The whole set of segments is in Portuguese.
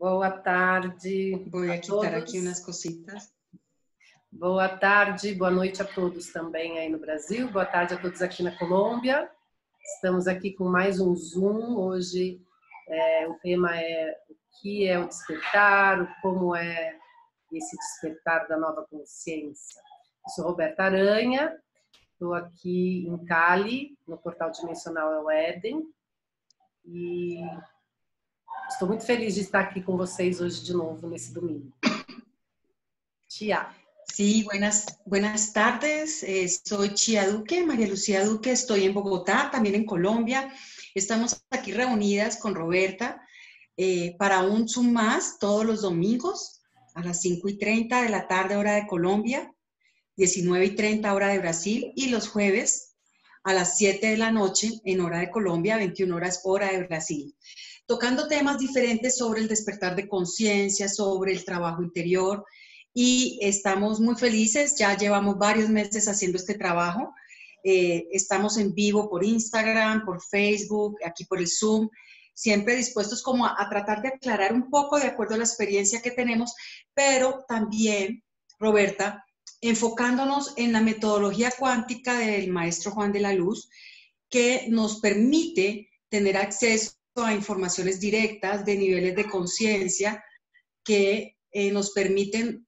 Boa tarde. Vou quitar aqui umas cositas. Boa tarde, boa noite a todos também aí no Brasil. Boa tarde a todos aqui na Colômbia. Estamos aqui com mais um Zoom. Hoje é, o tema é o que é o despertar, como é esse despertar da nova consciência. Eu sou Roberta Aranha, estou aqui em Cali, no portal dimensional é o Éden, e estou muito feliz de estar aqui com vocês hoje de novo, nesse domingo. Tia. Sí, buenas, buenas tardes. Eh, soy Chia Duque, María Lucía Duque. Estoy en Bogotá, también en Colombia. Estamos aquí reunidas con Roberta eh, para un Zoom más todos los domingos a las 5 y 30 de la tarde, hora de Colombia, 19 y 30 hora de Brasil, y los jueves a las 7 de la noche en hora de Colombia, 21 horas hora de Brasil, tocando temas diferentes sobre el despertar de conciencia, sobre el trabajo interior, y estamos muy felices, ya llevamos varios meses haciendo este trabajo. Eh, estamos en vivo por Instagram, por Facebook, aquí por el Zoom, siempre dispuestos como a, a, tratar de aclarar un poco de acuerdo a la experiencia que tenemos, pero también, Roberta, enfocándonos en la metodología cuántica del maestro Juan de la Luz, que nos permite tener acceso a informaciones directas de niveles de conciencia que eh, nos permiten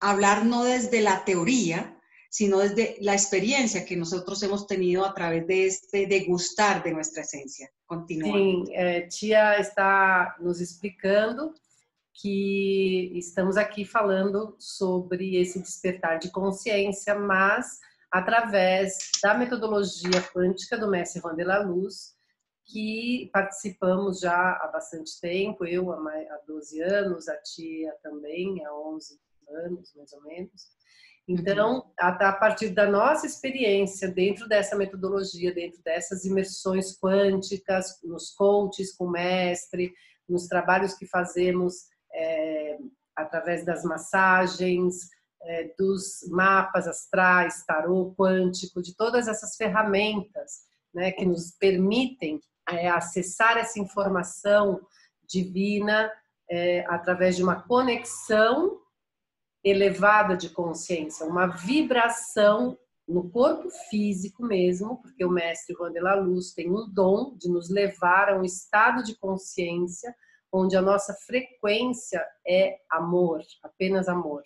hablar no desde la teoría, sino desde la experiencia que nosotros hemos tenido a través de este degustar de nuestra esencia. Continúa. Sim, Tia está nos explicando que estamos aqui falando sobre esse despertar de consciência, mas através da metodologia quântica do Mestre Juan de la Luz, que participamos já há bastante tempo, eu há 12 anos, a tia também há 11 anos, mais ou menos. Então, a partir da nossa experiência dentro dessa metodologia, dentro dessas imersões quânticas, nos coaches com o mestre, nos trabalhos que fazemos é, através das massagens, é, dos mapas astrais, tarô quântico, de todas essas ferramentas né, que nos permitem é, acessar essa informação divina é, através de uma conexão elevada de consciência, uma vibração no corpo físico mesmo, porque o mestre Juan de la Luz tem um dom de nos levar a um estado de consciência onde a nossa frequência é amor, apenas amor.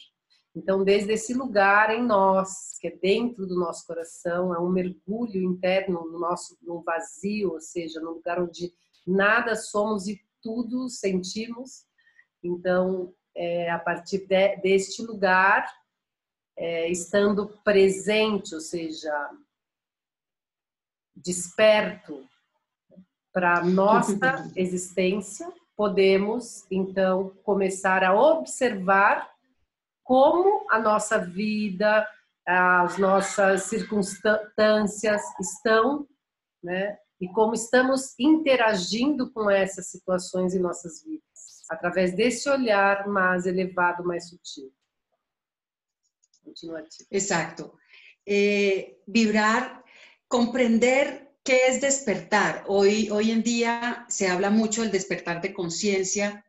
Então, desde esse lugar em nós, que é dentro do nosso coração, é um mergulho interno no nosso no vazio, ou seja, no lugar onde nada somos e tudo sentimos. Então, é, a partir de, deste lugar, é, estando presente, ou seja, desperto para nossa existência, podemos então começar a observar como a nossa vida, as nossas circunstâncias estão, né? E como estamos interagindo com essas situações em nossas vidas através desse olhar mais elevado, mais sutil. Continuativo. Exacto. Eh, vibrar, comprender qué es despertar. Hoy, hoy en día se habla mucho del despertar de conciencia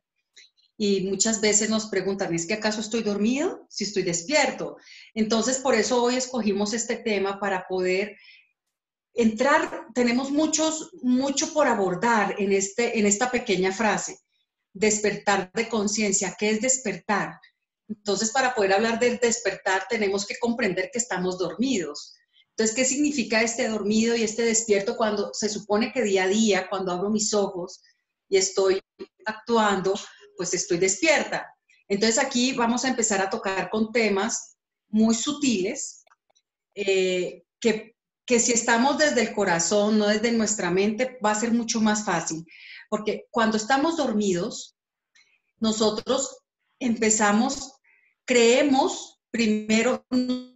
y muchas veces nos preguntan, ¿es que acaso estoy dormido? Si estoy despierto. Entonces, por eso hoy escogimos este tema para poder entrar, tenemos muchos, mucho por abordar en, este, en esta pequeña frase despertar de conciencia. ¿Qué es despertar? Entonces, para poder hablar del despertar, tenemos que comprender que estamos dormidos. Entonces, ¿qué significa este dormido y este despierto cuando se supone que día a día, cuando abro mis ojos y estoy actuando, pues estoy despierta? Entonces, aquí vamos a empezar a tocar con temas muy sutiles, eh, que, que si estamos desde el corazón, no desde nuestra mente, va a ser mucho más fácil. Porque cuando estamos dormidos, nosotros empezamos, creemos, primero no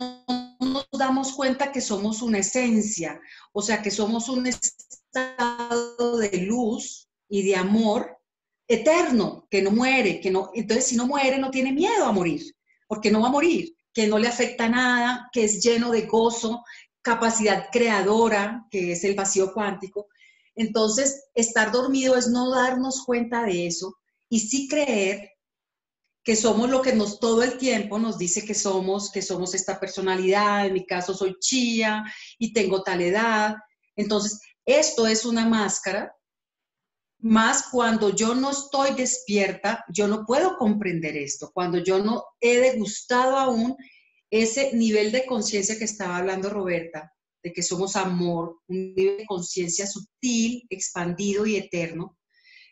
nos damos cuenta que somos una esencia, o sea, que somos un estado de luz y de amor eterno, que no muere, que no, entonces si no muere no tiene miedo a morir, porque no va a morir, que no le afecta nada, que es lleno de gozo, capacidad creadora, que es el vacío cuántico. Entonces, estar dormido es no darnos cuenta de eso y sí creer que somos lo que nos todo el tiempo nos dice que somos, que somos esta personalidad, en mi caso soy chía y tengo tal edad. Entonces, esto es una máscara, más cuando yo no estoy despierta, yo no puedo comprender esto, cuando yo no he degustado aún ese nivel de conciencia que estaba hablando Roberta, de que somos amor, un nivel de conciencia sutil, expandido y eterno.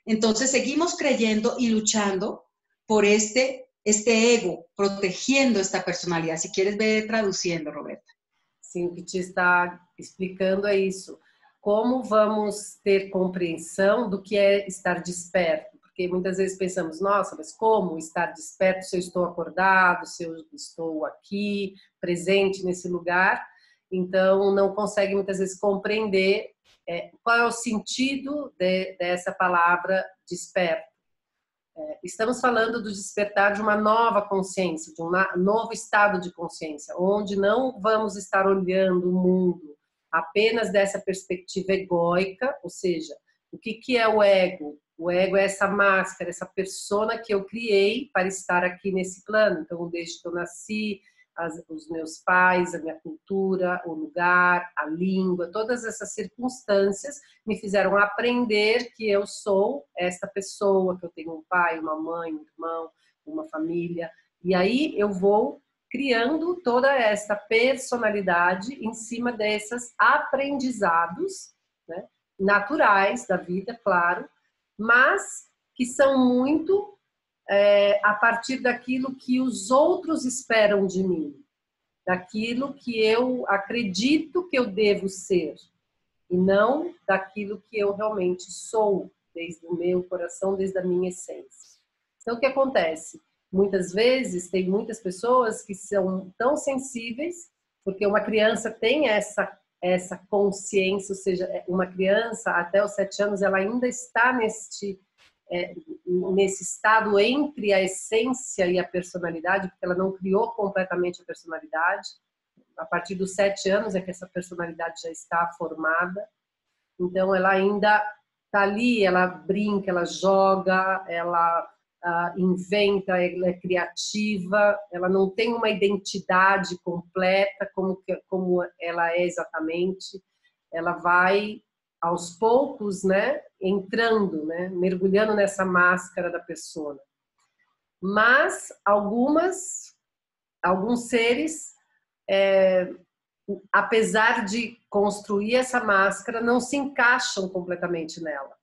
Entonces seguimos creyendo y luchando por este, este ego, protegiendo esta personalidad. Si quieres, ver traduciendo, Roberta. Sim, que te está explicando é isso. Como vamos ter compreensão do que é estar desperto? Porque muitas vezes pensamos, nossa, mas como estar desperto se eu estou acordado, se eu estou aqui, presente nesse lugar? Então, não consegue muitas vezes compreender é, qual é o sentido de, dessa palavra desperto. É, estamos falando do despertar de uma nova consciência, de um novo estado de consciência, onde não vamos estar olhando o mundo apenas dessa perspectiva egóica, ou seja, o que, que é o ego? O ego é essa máscara, essa persona que eu criei para estar aqui nesse plano. Então, desde que eu nasci, as, os meus pais, a minha cultura, o lugar, a língua, todas essas circunstâncias me fizeram aprender que eu sou esta pessoa, que eu tenho um pai, uma mãe, um irmão, uma família. E aí eu vou criando toda essa personalidade em cima desses aprendizados né, naturais da vida, claro, mas que são muito é, a partir daquilo que os outros esperam de mim, daquilo que eu acredito que eu devo ser, e não daquilo que eu realmente sou, desde o meu coração, desde a minha essência. Então, o que acontece? Muitas vezes, tem muitas pessoas que são tão sensíveis, porque uma criança tem essa essa consciência, ou seja, uma criança até os sete anos, ela ainda está neste é, nesse estado entre a essência e a personalidade, porque ela não criou completamente a personalidade. A partir dos sete anos é que essa personalidade já está formada. Então, ela ainda está ali, ela brinca, ela joga, ela inventa, ela é criativa, ela não tem uma identidade completa como, como ela é exatamente. Ela vai aos poucos, né, entrando, né, mergulhando nessa máscara da pessoa. Mas algumas, alguns seres, é, apesar de construir essa máscara, não se encaixam completamente nela.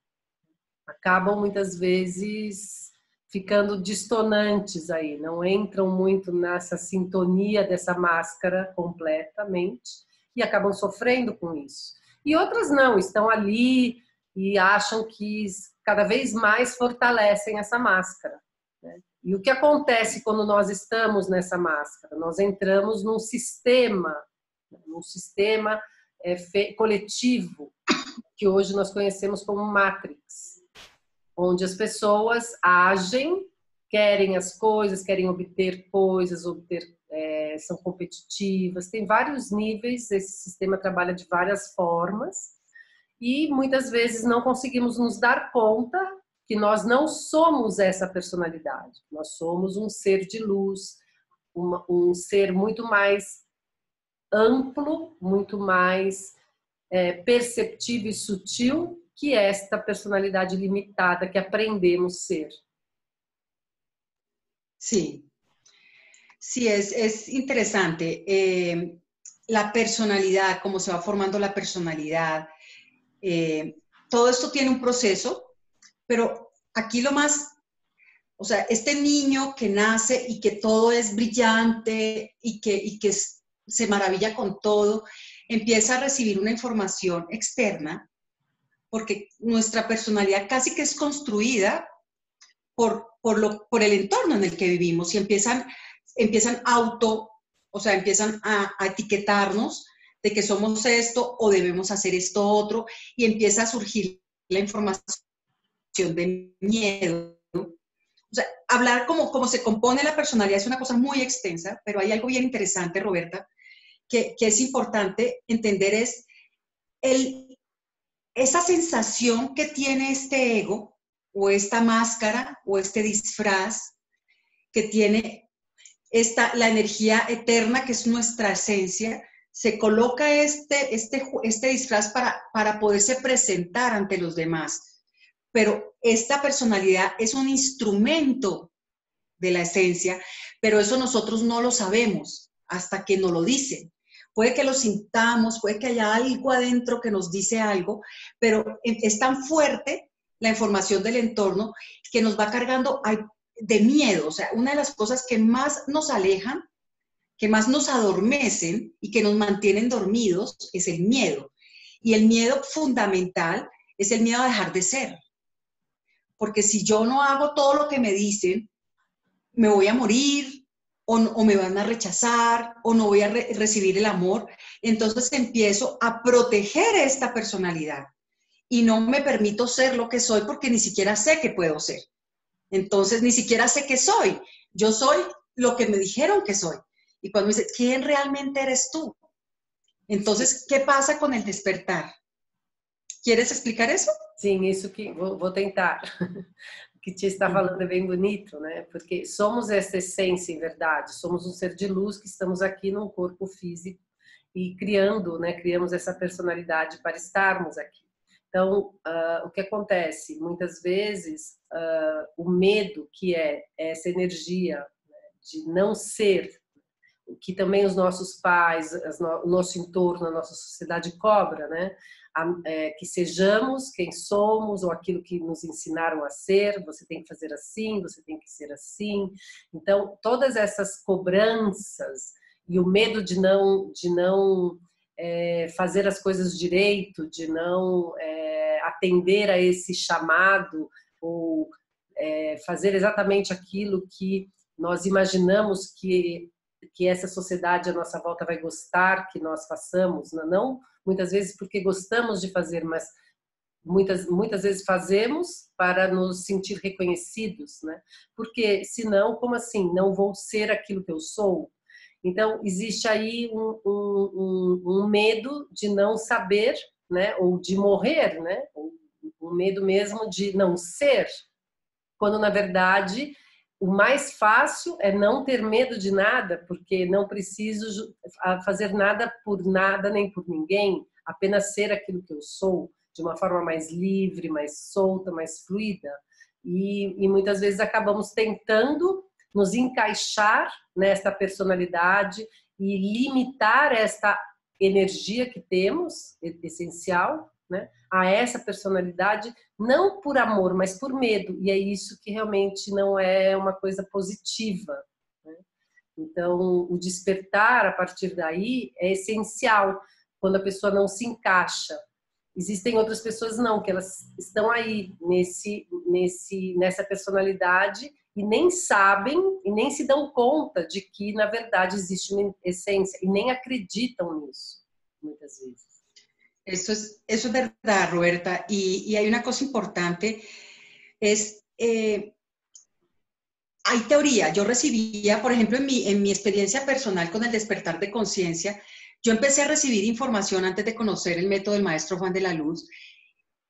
Acabam muitas vezes ficando distonantes aí, não entram muito nessa sintonia dessa máscara completamente e acabam sofrendo com isso. E outras não, estão ali e acham que cada vez mais fortalecem essa máscara. Né? E o que acontece quando nós estamos nessa máscara? Nós entramos num sistema, num sistema é, coletivo, que hoje nós conhecemos como Matrix, onde as pessoas agem, querem as coisas, querem obter coisas, obter é, são competitivas, tem vários níveis, esse sistema trabalha de várias formas e muitas vezes não conseguimos nos dar conta que nós não somos essa personalidade, nós somos um ser de luz, uma, um ser muito mais amplo, muito mais é, perceptível e sutil que esta personalidade limitada que aprendemos ser. Sim, Sí, es, interesante. Eh, la personalidad, cómo se va formando la personalidad. Eh, todo esto tiene un proceso, pero aquí lo más, o sea, este niño que nace y que todo es brillante y que, y que se maravilla con todo, empieza a recibir una información externa, porque nuestra personalidad casi que es construida por, por, lo, por el entorno en el que vivimos y empiezan empiezan auto, o sea, empiezan a, etiquetarnos de que somos esto o debemos hacer esto otro y empieza a surgir la información de miedo. O sea, hablar como, como se compone la personalidad es una cosa muy extensa, pero hay algo bien interesante, Roberta, que, que es importante entender es el, esa sensación que tiene este ego o esta máscara o este disfraz que tiene esta, la energía eterna que es nuestra esencia, se coloca este, este, este disfraz para, para poderse presentar ante los demás. Pero esta personalidad es un instrumento de la esencia, pero eso nosotros no lo sabemos hasta que nos lo dicen. Puede que lo sintamos, puede que haya algo adentro que nos dice algo, pero es tan fuerte la información del entorno que nos va cargando de miedo. O sea, una de las cosas que más nos alejan, que más nos adormecen y que nos mantienen dormidos es el miedo. Y el miedo fundamental es el miedo a dejar de ser. Porque si yo no hago todo lo que me dicen, me voy a morir, o, me van a rechazar o no voy a recibir el amor. Entonces empiezo a proteger esta personalidad y no me permito ser lo que soy porque ni siquiera sé que puedo ser. Entonces ni siquiera sé qué soy. Yo soy lo que me dijeron que soy. Y cuando me dice, ¿quién realmente eres tú? Entonces, ¿qué pasa con el despertar? ¿Quieres explicar eso? Sí, eso que voy a tentar. Que te está falando é bem bonito, né? Porque somos essa essência, em verdade. Somos um ser de luz que estamos aqui num corpo físico e criando, né? Criamos essa personalidade para estarmos aqui. Então, uh, o que acontece? Muitas vezes, uh, o medo, que é essa energia né, de não ser, que também os nossos pais, o nosso entorno, a nossa sociedade cobra, né? é, que sejamos quem somos ou aquilo que nos ensinaram a ser, você tem que fazer assim, você tem que ser assim. Então, todas essas cobranças e o medo de não, de não é, fazer as coisas direito, de não é, atender a esse chamado ou é, fazer exatamente aquilo que nós imaginamos que que essa sociedade à nossa volta vai gostar que nós façamos, não muitas vezes porque gostamos de fazer, mas muitas muitas vezes fazemos para nos sentir reconhecidos, né? Porque senão, como assim? Não vou ser aquilo que eu sou. Então existe aí um, um, um, um medo de não saber, né? Ou de morrer, né? Um medo mesmo de não ser, quando na verdade o mais fácil é não ter medo de nada, porque não preciso fazer nada por nada nem por ninguém, apenas ser aquilo que eu sou, de uma forma mais livre, mais solta, mais fluida. E, e muitas vezes acabamos tentando nos encaixar nesta personalidade e limitar esta energia que temos, essencial, né, a essa personalidade, não por amor, mas por medo. E é isso que realmente não é uma coisa positiva. Né? Então, o despertar a partir daí é essencial quando a pessoa não se encaixa. Existem outras pessoas não, que elas estão aí nesse, nesse, nessa personalidade e nem sabem e nem se dão conta de que na verdade existe uma essência e nem acreditam nisso muitas vezes. Eso es, eso es verdad, Roberta. Y, hay una cosa importante, es, eh, hay teoría. Yo recibía, por ejemplo, en mi, en mi experiencia personal con el despertar de conciencia, yo empecé a recibir información antes de conocer el método del maestro Juan de la Luz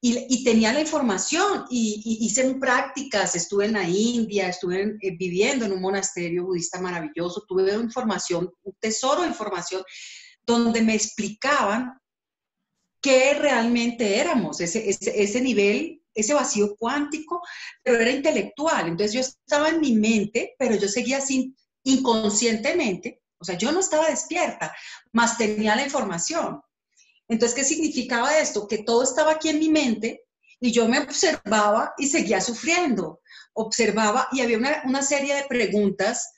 y, tenía la información y, hice prácticas, estuve en la India, estuve eh, viviendo en un monasterio budista maravilloso, tuve información, un tesoro de información donde me explicaban qué realmente éramos, ese, ese, nivel, ese vacío cuántico, pero era intelectual. Entonces yo estaba en mi mente, pero yo seguía sin, inconscientemente, o sea, yo no estaba despierta, más tenía la información. Entonces, ¿qué significaba esto? Que todo estaba aquí en mi mente y yo me observaba y seguía sufriendo. Observaba y había una, una serie de preguntas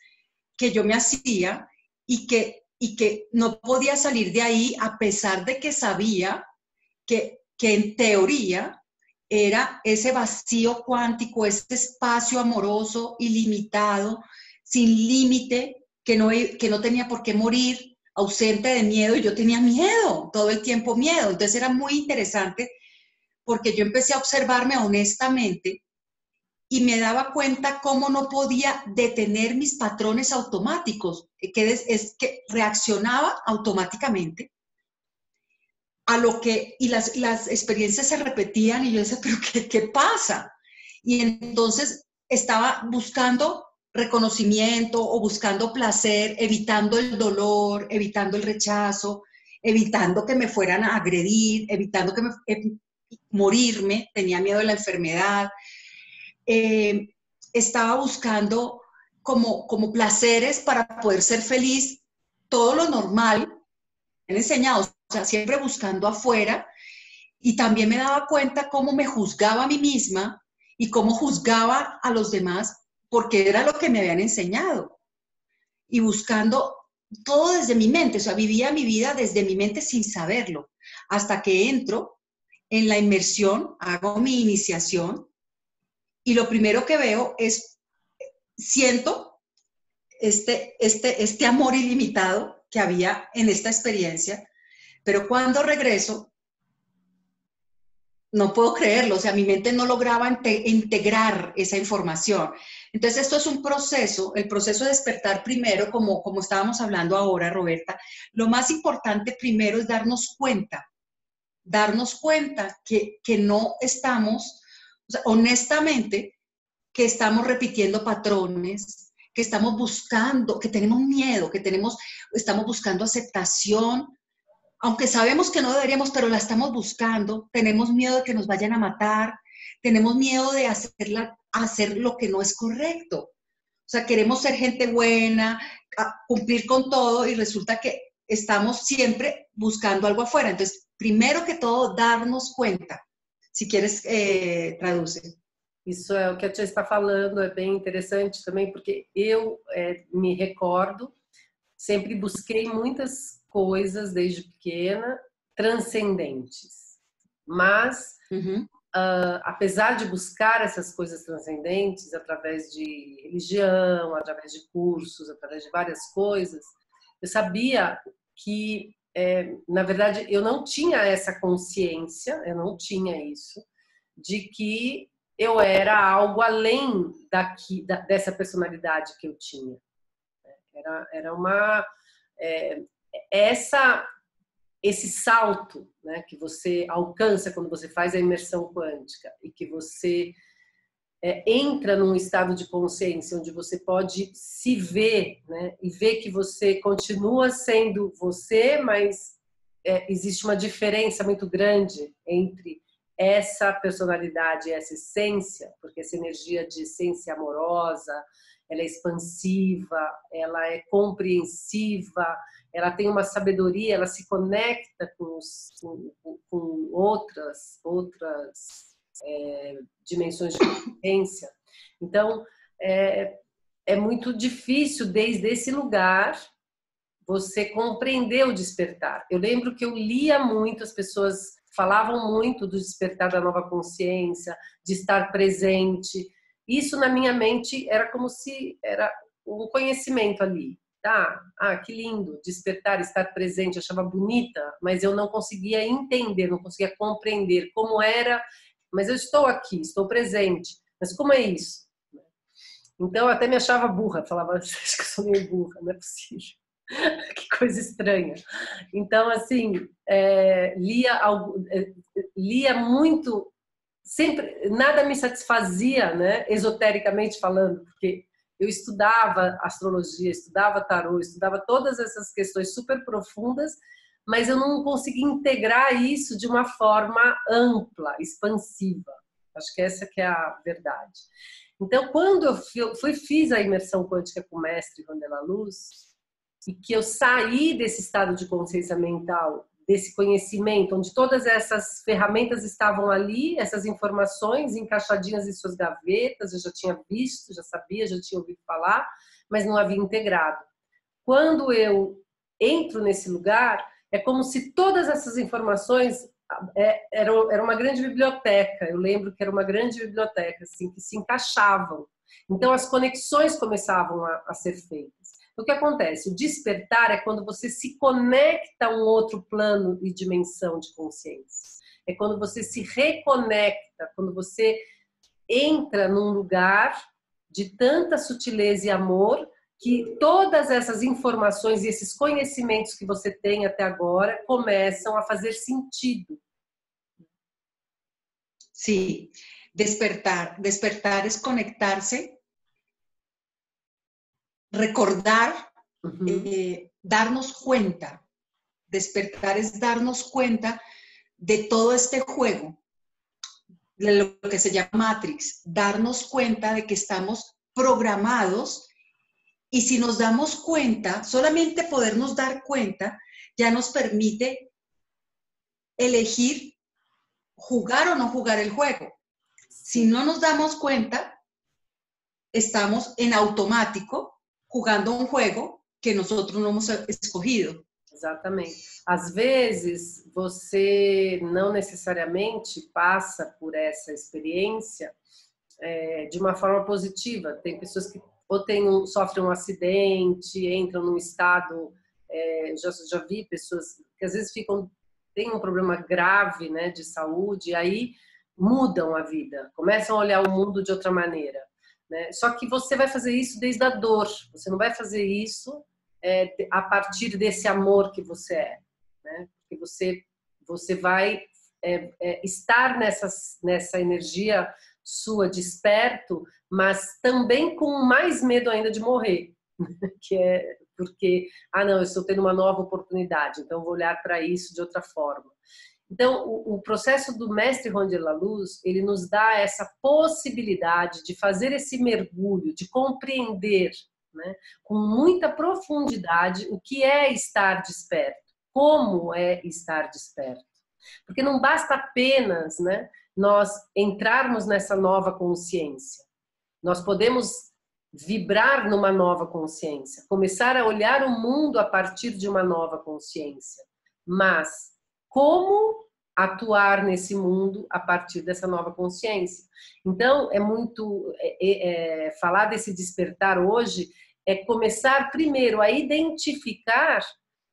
que yo me hacía y que, y que no podía salir de ahí a pesar de que sabía que, en teoría era ese vacío cuántico, ese espacio amoroso, ilimitado, sin límite, que no, que no tenía por qué morir, ausente de miedo, y yo tenía miedo, todo el tiempo miedo. Entonces era muy interesante porque yo empecé a observarme honestamente y me daba cuenta cómo no podía detener mis patrones automáticos, es que reaccionaba automáticamente a lo que, y las, las experiencias se repetían y yo decía, pero ¿qué, qué pasa? Y entonces estaba buscando reconocimiento o buscando placer, evitando el dolor, evitando el rechazo, evitando que me fueran a agredir, evitando que me, eh, morirme, tenía miedo de la enfermedad. Eh, estaba buscando como, como placeres para poder ser feliz, todo lo normal, han enseñado, o sea, siempre buscando afuera, y también me daba cuenta cómo me juzgaba a mí misma y cómo juzgaba a los demás, porque era lo que me habían enseñado. Y buscando todo desde mi mente, o sea, vivía mi vida desde mi mente sin saberlo, hasta que entro en la inmersión, hago mi iniciación y lo primero que veo es, siento este, este, este amor ilimitado que había en esta experiencia, pero cuando regreso, no puedo creerlo, o sea, mi mente no lograba integrar esa información. Entonces, esto es un proceso, el proceso de despertar primero, como, como estábamos hablando ahora, Roberta, lo más importante primero es darnos cuenta, darnos cuenta que, que no estamos, honestamente, que estamos repitiendo patrones, que estamos buscando, que tenemos miedo, que tenemos, estamos buscando aceptación, aunque sabemos que no deberíamos, pero la estamos buscando, tenemos miedo de que nos vayan a matar, tenemos miedo de hacerla, hacer lo que no es correcto. O sea, queremos ser gente buena, cumplir con todo y resulta que estamos siempre buscando algo afuera. Entonces, primero que todo, darnos cuenta. Si quieres, eh, traduce. Isso é o que a tia está falando, é bem interessante também, porque eu é, me recordo, sempre busquei muitas coisas desde pequena transcendentes. Mas, uhum. uh, apesar de buscar essas coisas transcendentes através de religião, através de cursos, através de várias coisas, eu sabia que, é, na verdade, eu não tinha essa consciência, eu não tinha isso, de que eu era algo além daqui, da, dessa personalidade que eu tinha. Era, era uma. É, essa esse salto né, que você alcança quando você faz a imersão quântica e que você é, entra num estado de consciência onde você pode se ver né, e ver que você continua sendo você, mas é, existe uma diferença muito grande entre essa personalidade essa essência, porque essa energia de essência amorosa, ela é expansiva, ela é compreensiva, ela tem uma sabedoria, ela se conecta com, os, com, com outras, outras é, dimensões de consciência. Então, é, é muito difícil desde esse lugar você compreender o despertar. Eu lembro que eu lia muito, as pessoas falavam muito do despertar da nova consciência, de estar presente. Isso na minha mente era como se era um conhecimento ali. Tá, ah, que lindo, despertar, estar presente, achava bonita, mas eu não conseguia entender, não conseguia compreender como era, mas eu estou aqui, estou presente, mas como é isso? Então eu até me achava burra, falava, acho que eu sou meio burra, não é possível. que coisa estranha. Então, assim, é, lia, é, lia muito, sempre, nada me satisfazia, né, esotericamente falando, porque eu estudava astrologia, estudava tarô, estudava todas essas questões super profundas, mas eu não conseguia integrar isso de uma forma ampla, expansiva. Acho que essa que é a verdade. Então, quando eu fui fiz a imersão quântica com o mestre Vandela Luz, e que eu saí desse estado de consciência mental desse conhecimento, onde todas essas ferramentas estavam ali, essas informações encaixadinhas em suas gavetas, eu já tinha visto, já sabia, já tinha ouvido falar, mas não havia integrado. Quando eu entro nesse lugar, é como se todas essas informações é, era, era uma grande biblioteca. Eu lembro que era uma grande biblioteca, assim, que se encaixavam. Então as conexões começavam a, a ser feitas. O que acontece? O despertar é quando você se conecta a um outro plano e dimensão de consciência. É quando você se reconecta, quando você entra num lugar de tanta sutileza e amor que todas essas informações e esses conhecimentos que você tem até agora começam a fazer sentido. Sim. despertar. Despertar es conectarse, recordar, eh, darnos cuenta. Despertar es darnos cuenta de todo este juego, de lo que se llama Matrix, darnos cuenta de que estamos programados y si nos damos cuenta, solamente podernos dar cuenta, ya nos permite elegir jugar o no jugar el juego. Si no nos damos cuenta, estamos en automático jugando un juego que nosotros no hemos escogido. Exatamente. Às vezes, você não necessariamente passa por essa experiência é, de uma forma positiva. Tem pessoas que ou tem um, sofrem um acidente, entram num estado. É, já, já vi pessoas que às vezes ficam têm um problema grave né, de saúde, e aí mudam a vida, começam a olhar o mundo de outra maneira. Né? Só que você vai fazer isso desde a dor, você não vai fazer isso é, a partir desse amor que você é, né? Porque você você vai é, é, estar nessa nessa energia sua desperto, mas também com mais medo ainda de morrer, que é porque ah não, eu estou tendo uma nova oportunidade, então vou olhar para isso de outra forma. Então, o, o, processo do mestre Ronder La Luz, ele nos dá essa possibilidade de fazer esse mergulho, de compreender né, com muita profundidade o que é estar desperto, como é estar desperto. Porque não basta apenas né, nós entrarmos nessa nova consciência. Nós podemos vibrar numa nova consciência, começar a olhar o mundo a partir de uma nova consciência. Mas como atuar nesse mundo a partir dessa nova consciência. Então, é muito. É, é, é, falar desse despertar hoje é começar primeiro a identificar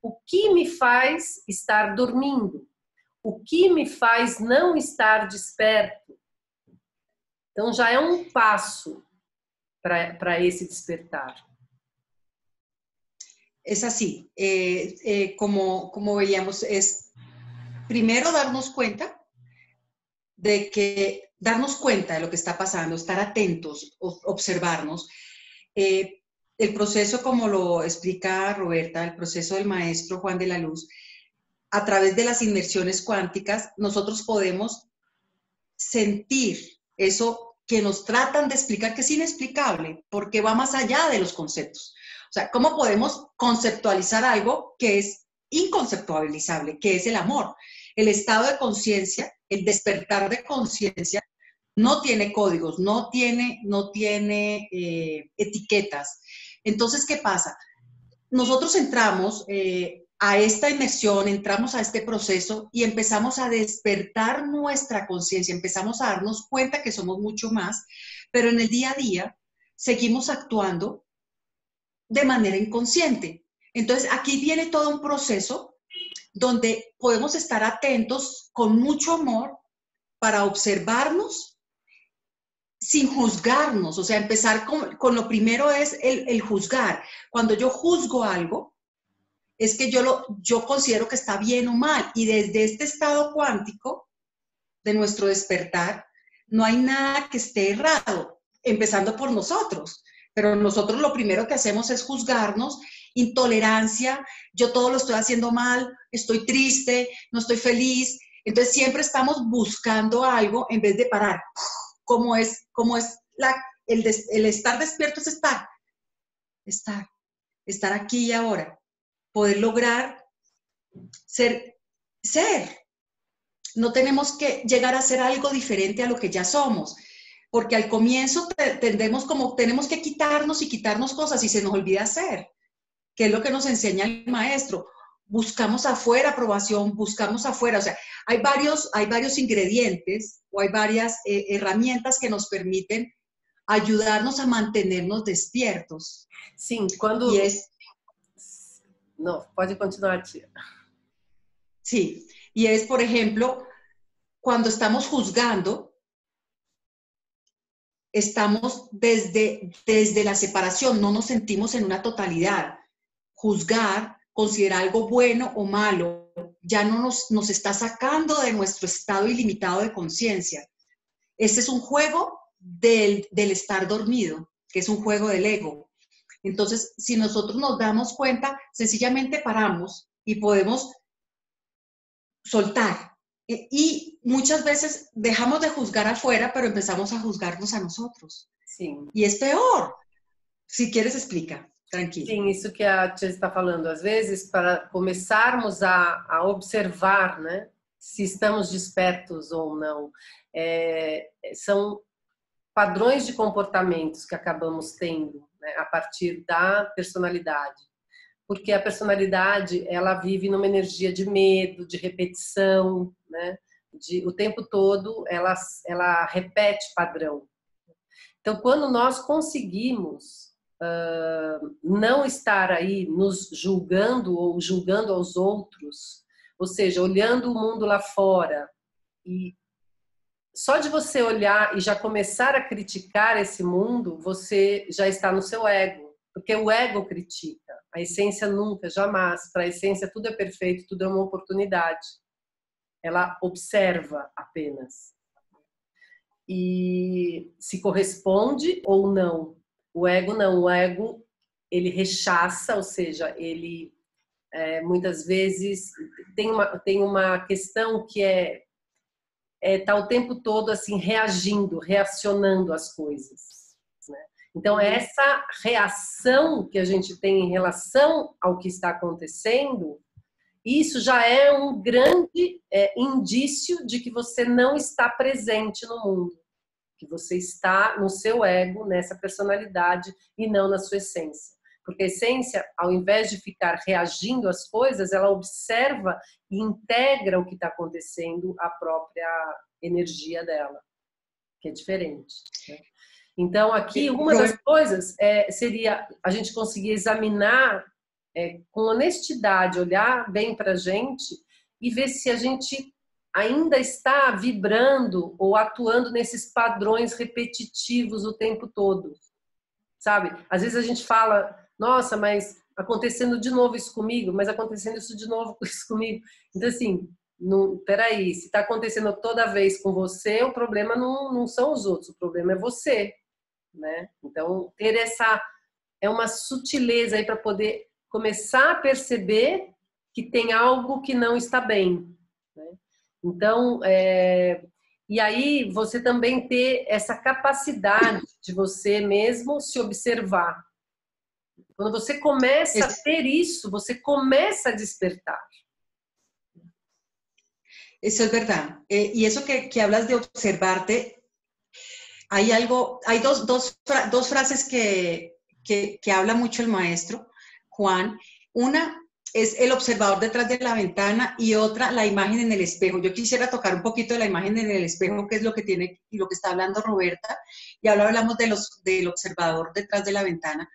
o que me faz estar dormindo, o que me faz não estar desperto. Então, já é um passo para esse despertar. Es así, eh, eh, como, como veíamos, es primero darnos cuenta de que, darnos cuenta de lo que está pasando, estar atentos, observarnos. Eh, el proceso, como lo explica Roberta, el proceso del maestro Juan de la Luz, a través de las inmersiones cuánticas, nosotros podemos sentir eso que nos tratan de explicar, que es inexplicable, porque va más allá de los conceptos. O sea, ¿cómo podemos conceptualizar algo que es inconceptualizable, que es el amor? el estado de conciencia, el despertar de conciencia, no tiene códigos, no tiene, no tiene eh, etiquetas. Entonces, ¿qué pasa? Nosotros entramos eh, a esta inmersión, entramos a este proceso y empezamos a despertar nuestra conciencia, empezamos a darnos cuenta que somos mucho más, pero en el día a día seguimos actuando de manera inconsciente. Entonces, aquí viene todo un proceso donde podemos estar atentos con mucho amor para observarnos sin juzgarnos, o sea, empezar con, lo primero es el, juzgar. Cuando yo juzgo algo, es que yo, lo, yo considero que está bien o mal. Y desde este estado cuántico de nuestro despertar, no hay nada que esté errado, empezando por nosotros. Pero nosotros lo primero que hacemos es juzgarnos intolerancia, yo todo lo estoy haciendo mal, estoy triste, no estoy feliz. Entonces siempre estamos buscando algo en vez de parar. ¿Cómo es, cómo es la, el, el estar despierto es estar? Estar, estar aquí y ahora. Poder lograr ser, ser. No tenemos que llegar a ser algo diferente a lo que ya somos porque al comienzo tendemos como tenemos que quitarnos y quitarnos cosas y se nos olvida hacer que es lo que nos enseña el maestro. Buscamos afuera aprobación, buscamos afuera, o sea, hay varios, hay varios ingredientes o hay varias eh, herramientas que nos permiten ayudarnos a mantenernos despiertos. Sí, cuando... Y es... No, puede continuar, tía. Sí, y es, por ejemplo, cuando estamos juzgando, estamos desde, desde la separación, no nos sentimos en una totalidad juzgar, considerar algo bueno o malo, ya no nos, nos está sacando de nuestro estado ilimitado de conciencia. Este es un juego del, del estar dormido, que es un juego del ego. Entonces, si nosotros nos damos cuenta, sencillamente paramos y podemos soltar. E, y muchas veces dejamos de juzgar afuera, pero empezamos a juzgarnos a nosotros. Sí. E é pior. Se queres, explica. Tranquilo. Sim, isso que a Tia está falando. Às vezes, para começarmos a, a observar, né, se estamos despertos ou não, é, são padrões de comportamentos que acabamos tendo né, a partir da personalidade. Porque a personalidade, ela vive numa energia de medo, de repetição, né? De, o tempo todo ela, ela repete padrão. Então, quando nós conseguimos uh, não estar aí nos julgando ou julgando aos outros, ou seja, olhando o mundo lá fora e só de você olhar e já começar a criticar esse mundo, você já está no seu ego, porque o ego critica. A essência nunca, jamais. Para a essência tudo é perfeito, tudo é uma oportunidade. Ela observa apenas. E se corresponde ou não. O ego não, o ego ele rechaça, ou seja, ele é, muitas vezes tem uma, tem uma questão que é é, tá o tempo todo assim reagindo, reacionando às coisas. Né? Então uhum. essa reação que a gente tem em relação ao que está acontecendo, isso já é um grande é, indício de que você não está presente no mundo, que você está no seu ego, nessa personalidade e não na sua essência. Porque a essência, ao invés de ficar reagindo às coisas, ela observa e integra o que está acontecendo à própria energia dela, que é diferente. Né? Então, aqui, uma das coisas é, seria a gente conseguir examinar é, com honestidade, olhar bem para a gente e ver se a gente ainda está vibrando ou atuando nesses padrões repetitivos o tempo todo. Sabe? Às vezes a gente fala, nossa, mas acontecendo de novo isso comigo, mas acontecendo isso de novo isso comigo. Então, assim, não, peraí, se está acontecendo toda vez com você, o problema não, não são os outros, o problema é você, né? Então, ter essa é uma sutileza aí para poder começar a perceber que tem algo que não está bem. Então, é, e aí você também ter essa capacidade de você mesmo se observar. Quando você começa a ter isso, você começa a despertar. Eso es verdad. Eh, y eso que, que, hablas de observarte, hay algo, hay dos, dos, dos frases que, que, que, habla mucho el maestro Juan. Una es el observador detrás de la ventana y otra la imagen en el espejo. Yo quisiera tocar un poquito de la imagen en el espejo, que es lo que tiene y lo que está hablando Roberta, y ahora hablamos de los, del observador detrás de la ventana,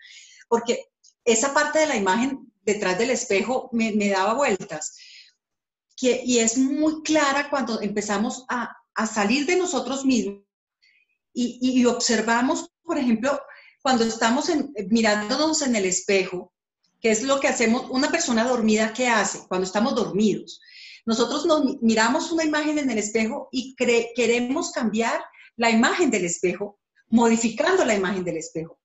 porque esa parte de la imagen detrás del espejo me, me daba vueltas. Y es muy clara cuando empezamos a, a salir de nosotros mismos y, y, observamos, por ejemplo, cuando estamos mirándonos en el espejo, que es lo que hacemos, una persona dormida, ¿qué hace cuando estamos dormidos? Nosotros nos miramos una imagen en el espejo y queremos cambiar la imagen del espejo, modificando la imagen del espejo.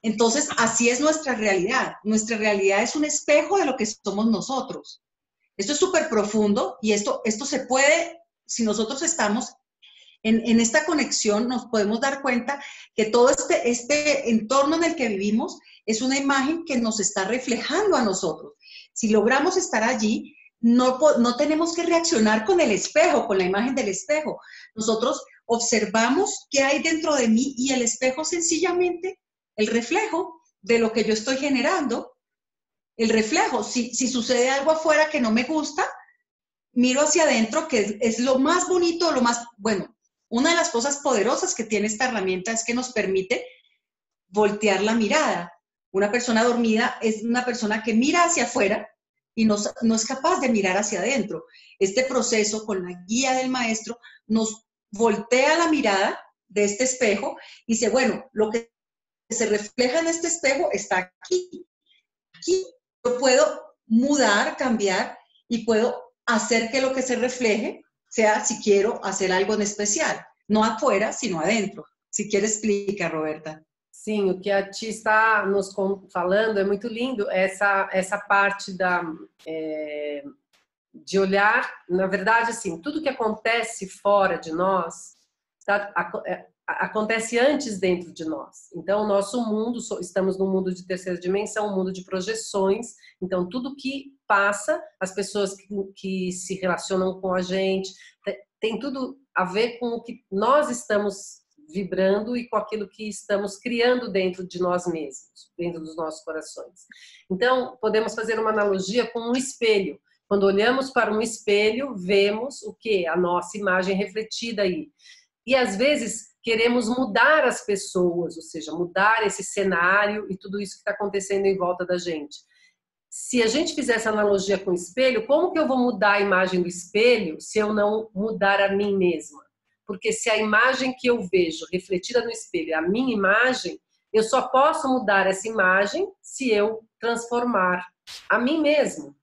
Entonces, así es nuestra realidad. Nuestra realidad es un espejo de lo que somos nosotros. Esto es súper profundo y esto, esto se puede, si nosotros estamos en, esta conexión, nos podemos dar cuenta que todo este, este entorno en el que vivimos es una imagen que nos está reflejando a nosotros. Si logramos estar allí, no, no tenemos que reaccionar con el espejo, con la imagen del espejo. Nosotros observamos qué hay dentro de mí y el espejo sencillamente el reflejo de lo que yo estoy generando, el reflejo. Si, sucede algo afuera que no me gusta, miro hacia adentro, que es, lo más bonito, lo más, bueno, una de las cosas poderosas que tiene esta herramienta es que nos permite voltear la mirada. Una persona dormida es una persona que mira hacia afuera y no, es capaz de mirar hacia adentro. Este proceso con la guía del maestro nos voltea la mirada de este espejo y dice, bueno, lo que se refleja en este espejo está aquí. Aquí yo puedo mudar, cambiar y puedo hacer que lo que se refleje sea si quiero hacer algo en especial. no afuera, sino adentro. Si quiere explica, Roberta. Sim, o que a Ti está nos falando é muito lindo, essa, essa parte da, é, de olhar, na verdade, assim, tudo que acontece fora de nós tá, é, acontece antes dentro de nós. Então, nosso mundo, estamos no mundo de terceira dimensão, um mundo de projeções. Então, tudo que passa, as pessoas que, que se relacionam com a gente, tem tudo a ver com o que nós estamos vibrando e com aquilo que estamos criando dentro de nós mesmos, dentro dos nossos corações. Então, podemos fazer uma analogia com um espelho. Quando olhamos para um espelho, vemos o que? A nossa imagem refletida aí. E às vezes queremos mudar as pessoas, ou seja, mudar esse cenário e tudo isso que está acontecendo em volta da gente. Se a gente fizer essa analogia com o espelho, como que eu vou mudar a imagem do espelho se eu não mudar a mim mesma? Porque se a imagem que eu vejo refletida no espelho é a minha imagem, eu só posso mudar essa imagem se eu transformar a mim mesmo.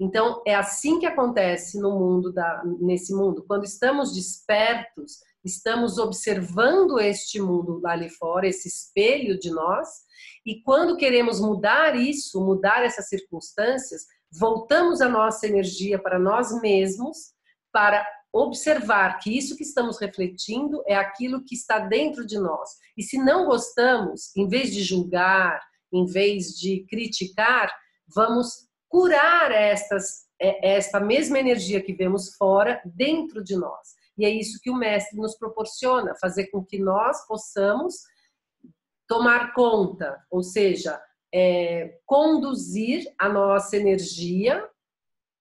Então é assim que acontece no mundo da nesse mundo, quando estamos despertos, estamos observando este mundo lá ali fora, esse espelho de nós, e quando queremos mudar isso, mudar essas circunstâncias, voltamos a nossa energia para nós mesmos, para observar que isso que estamos refletindo é aquilo que está dentro de nós. E se não gostamos, em vez de julgar, em vez de criticar, vamos curar estas, é, esta mesma energia que vemos fora dentro de nós. E é isso que o mestre nos proporciona, fazer com que nós possamos tomar conta, ou seja, é, conduzir a nossa energia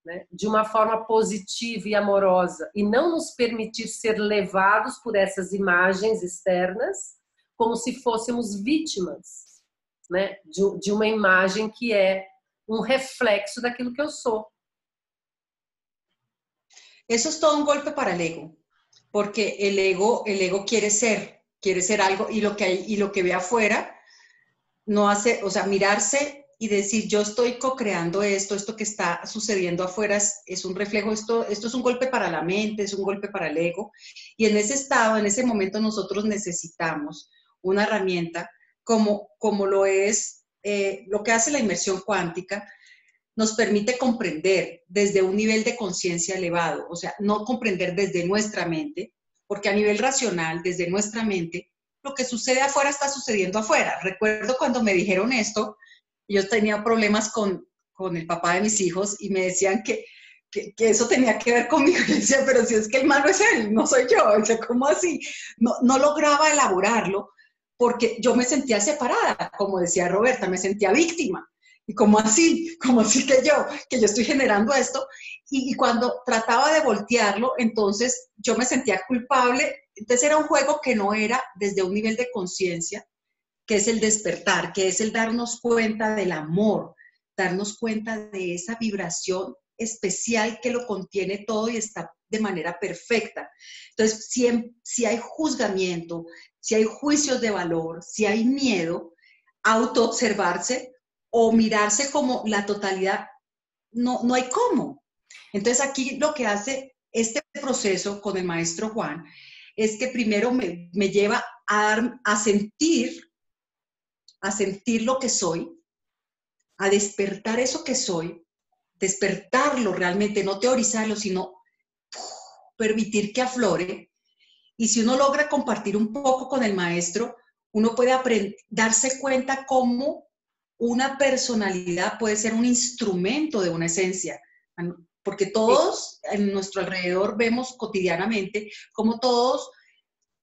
né, de uma forma positiva e amorosa e não nos permitir ser levados por essas imagens externas como se fôssemos vítimas né, de, de uma imagem que é um reflexo daquilo que eu sou. Isso é todo um golpe para ego. Porque el ego, el ego quiere ser, quiere ser algo y lo que hay, y lo que ve afuera no hace, o sea, mirarse y decir, yo estoy co-creando esto, esto que está sucediendo afuera es, un reflejo, esto, esto es un golpe para la mente, es un golpe para el ego. Y en ese estado, en ese momento nosotros necesitamos una herramienta como, como lo es, eh, lo que hace la inmersión cuántica, nos permite comprender desde un nivel de conciencia elevado, o sea, no comprender desde nuestra mente, porque a nivel racional, desde nuestra mente, lo que sucede afuera está sucediendo afuera. Recuerdo cuando me dijeron esto, yo tenía problemas con, con el papá de mis hijos y me decían que, que, eso tenía que ver conmigo. Yo decía, pero si es que el malo es él, no soy yo. O ¿cómo así? No, no lograba elaborarlo porque yo me sentía separada, como decía Roberta, me sentía víctima. Y como así, como así que yo, que yo estoy generando esto. Y, cuando trataba de voltearlo, entonces yo me sentía culpable. Entonces era un juego que no era desde un nivel de conciencia, que es el despertar, que es el darnos cuenta del amor, darnos cuenta de esa vibración especial que lo contiene todo y está de manera perfecta. Entonces, si, si hay juzgamiento, si hay juicios de valor, si hay miedo, autoobservarse o mirarse como la totalidad, no, no hay cómo. Entonces aquí lo que hace este proceso con el maestro Juan es que primero me, lleva a, a sentir, a sentir lo que soy, a despertar eso que soy, despertarlo realmente, no teorizarlo, sino permitir que aflore. Y si uno logra compartir un poco con el maestro, uno puede darse cuenta cómo una personalidad puede ser un instrumento de una esencia, porque todos en nuestro alrededor vemos cotidianamente como todos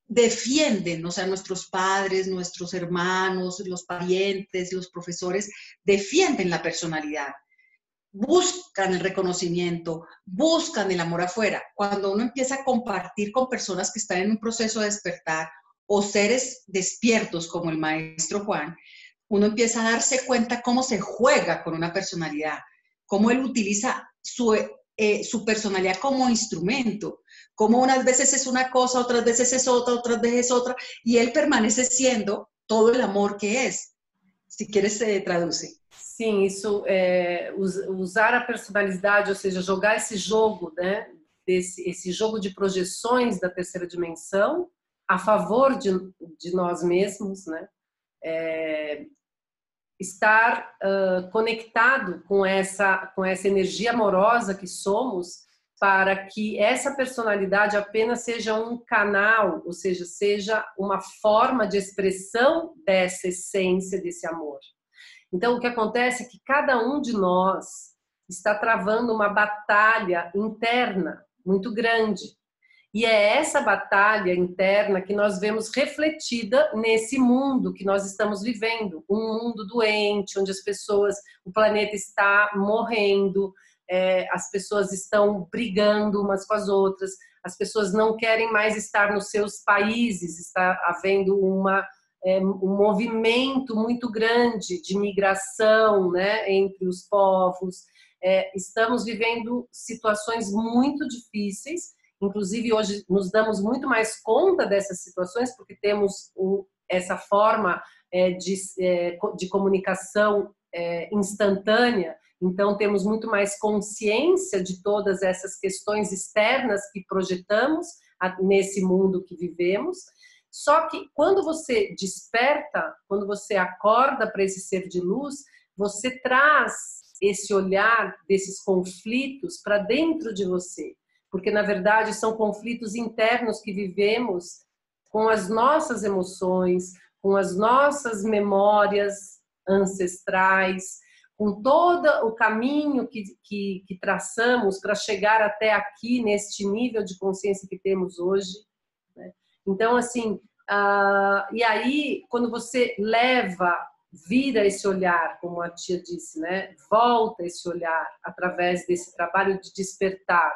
defienden, o sea, nuestros padres, nuestros hermanos, los parientes, los profesores, defienden la personalidad, buscan el reconocimiento, buscan el amor afuera. Cuando uno empieza a compartir con personas que están en un proceso de despertar o seres despiertos como el maestro Juan, uno empieza a darse cuenta cómo se juega con una personalidad, cómo él utiliza su, eh, su personalidad como instrumento, cómo unas veces es una cosa, otras veces es otra, otras veces es otra, y él permanece siendo todo el amor que es. Si quieres, se traduce. Sim, isso é, usar a personalidade, ou seja, jogar esse jogo, né, desse, esse jogo de projeções da terceira dimensão, a favor de, de nós mesmos, né? Estar uh, conectado com essa, com essa energia amorosa que somos, para que essa personalidade apenas seja um canal, ou seja, seja uma forma de expressão dessa essência, desse amor. Então, o que acontece é que cada um de nós está travando uma batalha interna muito grande. E é essa batalha interna que nós vemos refletida nesse mundo que nós estamos vivendo, um mundo doente, onde as pessoas, o planeta está morrendo, é, as pessoas estão brigando umas com as outras, as pessoas não querem mais estar nos seus países, está havendo uma, é, um movimento muito grande de migração né, entre os povos. É, estamos vivendo situações muito difíceis, inclusive hoje nos damos muito mais conta dessas situações, porque temos o, essa forma é, de, é, de comunicação é, instantânea então, temos muito mais consciência de todas essas questões externas que projetamos nesse mundo que vivemos. Só que quando você desperta, quando você acorda para esse ser de luz, você traz esse olhar desses conflitos para dentro de você. Porque, na verdade, são conflitos internos que vivemos com as nossas emoções, com as nossas memórias ancestrais, com todo o caminho que, que, que traçamos para chegar até aqui, neste nível de consciência que temos hoje. Né? Então, assim, uh, e aí, quando você leva, vira esse olhar, como a tia disse, né? volta esse olhar através desse trabalho de despertar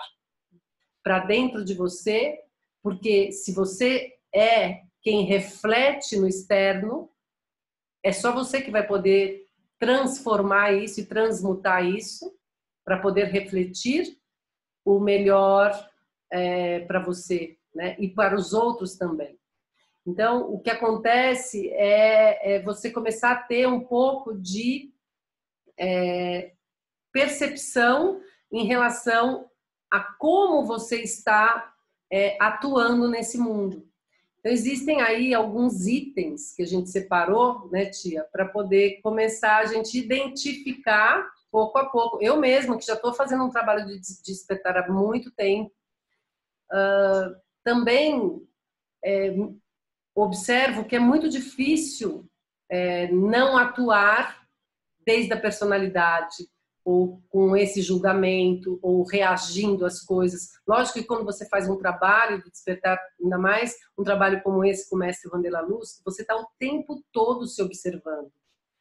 para dentro de você, porque se você é quem reflete no externo, é só você que vai poder transformar isso e transmutar isso para poder refletir o melhor é, para você, né? E para os outros também. Então, o que acontece é, é você começar a ter um pouco de é, percepção em relação a como você está é, atuando nesse mundo. Então, existem aí alguns itens que a gente separou, né, tia, para poder começar a gente identificar pouco a pouco. Eu mesma, que já estou fazendo um trabalho de despertar há muito tempo, uh, também é, observo que é muito difícil é, não atuar desde a personalidade, ou com esse julgamento, ou reagindo às coisas. Lógico que quando você faz um trabalho de despertar, ainda mais um trabalho como esse com o mestre Vandela Luz, você está o tempo todo se observando,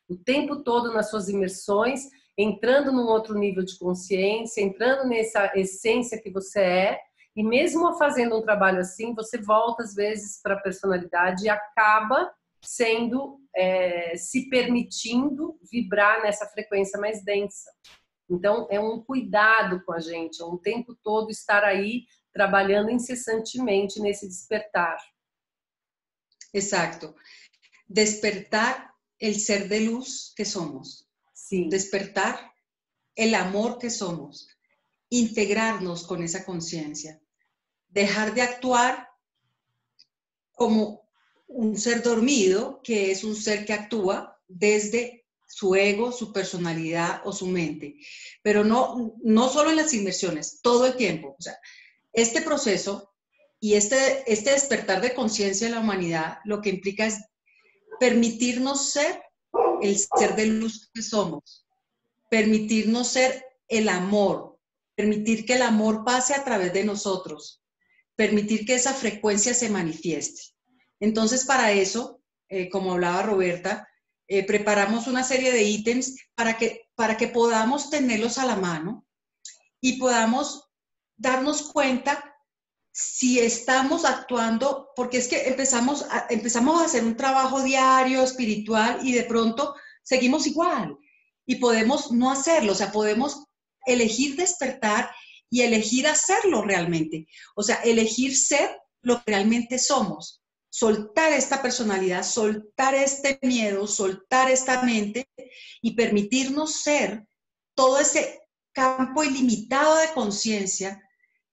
o tempo todo nas suas imersões, entrando num outro nível de consciência, entrando nessa essência que você é, e mesmo fazendo um trabalho assim, você volta às vezes para a personalidade e acaba sendo, é, se permitindo vibrar nessa frequência mais densa. Então, é um cuidado com a gente, é um tempo todo estar aí trabalhando incessantemente nesse despertar. Exacto. Despertar el ser de luz que somos. Sí. Despertar el amor que somos. Integrarnos con esa conciencia. Dejar de actuar como un ser dormido, que es un ser que actúa desde su ego, su personalidad o su mente. Pero no, no solo en las inversiones, todo el tiempo. O sea, este proceso y este, este despertar de conciencia en la humanidad lo que implica es permitirnos ser el ser de luz que somos, permitirnos ser el amor, permitir que el amor pase a través de nosotros, permitir que esa frecuencia se manifieste. Entonces, para eso, eh, como hablaba Roberta, eh, preparamos una serie de ítems para que, para que podamos tenerlos a la mano y podamos darnos cuenta si estamos actuando, porque es que empezamos a, empezamos a hacer un trabajo diario, espiritual, y de pronto seguimos igual y podemos no hacerlo, o sea, podemos elegir despertar y elegir hacerlo realmente, o sea, elegir ser lo que realmente somos soltar esta personalidad, soltar este miedo, soltar esta mente y permitirnos ser todo ese campo ilimitado de conciencia,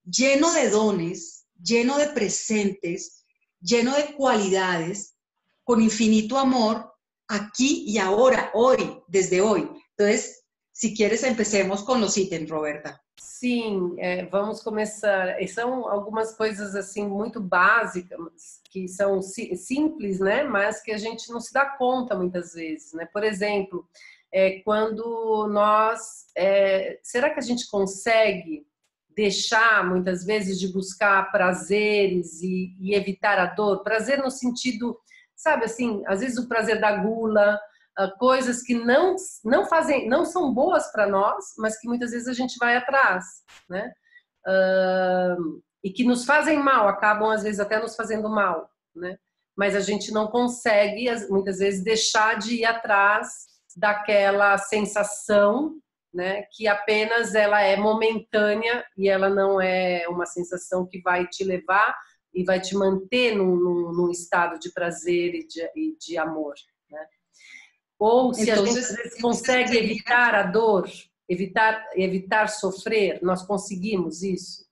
lleno de dones, lleno de presentes, lleno de cualidades, con infinito amor, aquí y ahora, hoy, desde hoy. Entonces, si quieres, empecemos con los ítems, Roberta. Sim, é, vamos começar. E são algumas coisas assim muito básicas, que são simples, né? Mas que a gente não se dá conta muitas vezes, né? Por exemplo, é, quando nós, é, será que a gente consegue deixar muitas vezes de buscar prazeres e, e evitar a dor? Prazer no sentido, sabe assim, às vezes o prazer da gula, uh, coisas que não, não fazem, não são boas para nós, mas que muitas vezes a gente vai atrás, né? Uh, e que nos fazem mal, acabam às vezes até nos fazendo mal, né? Mas a gente não consegue muitas vezes deixar de ir atrás daquela sensação, né? Que apenas ela é momentânea e ela não é uma sensação que vai te levar e vai te manter num, num, num estado de prazer e de, e de amor, né? Ou se então, a gente consegue evitar a dor, evitar, evitar sofrer, nós conseguimos isso?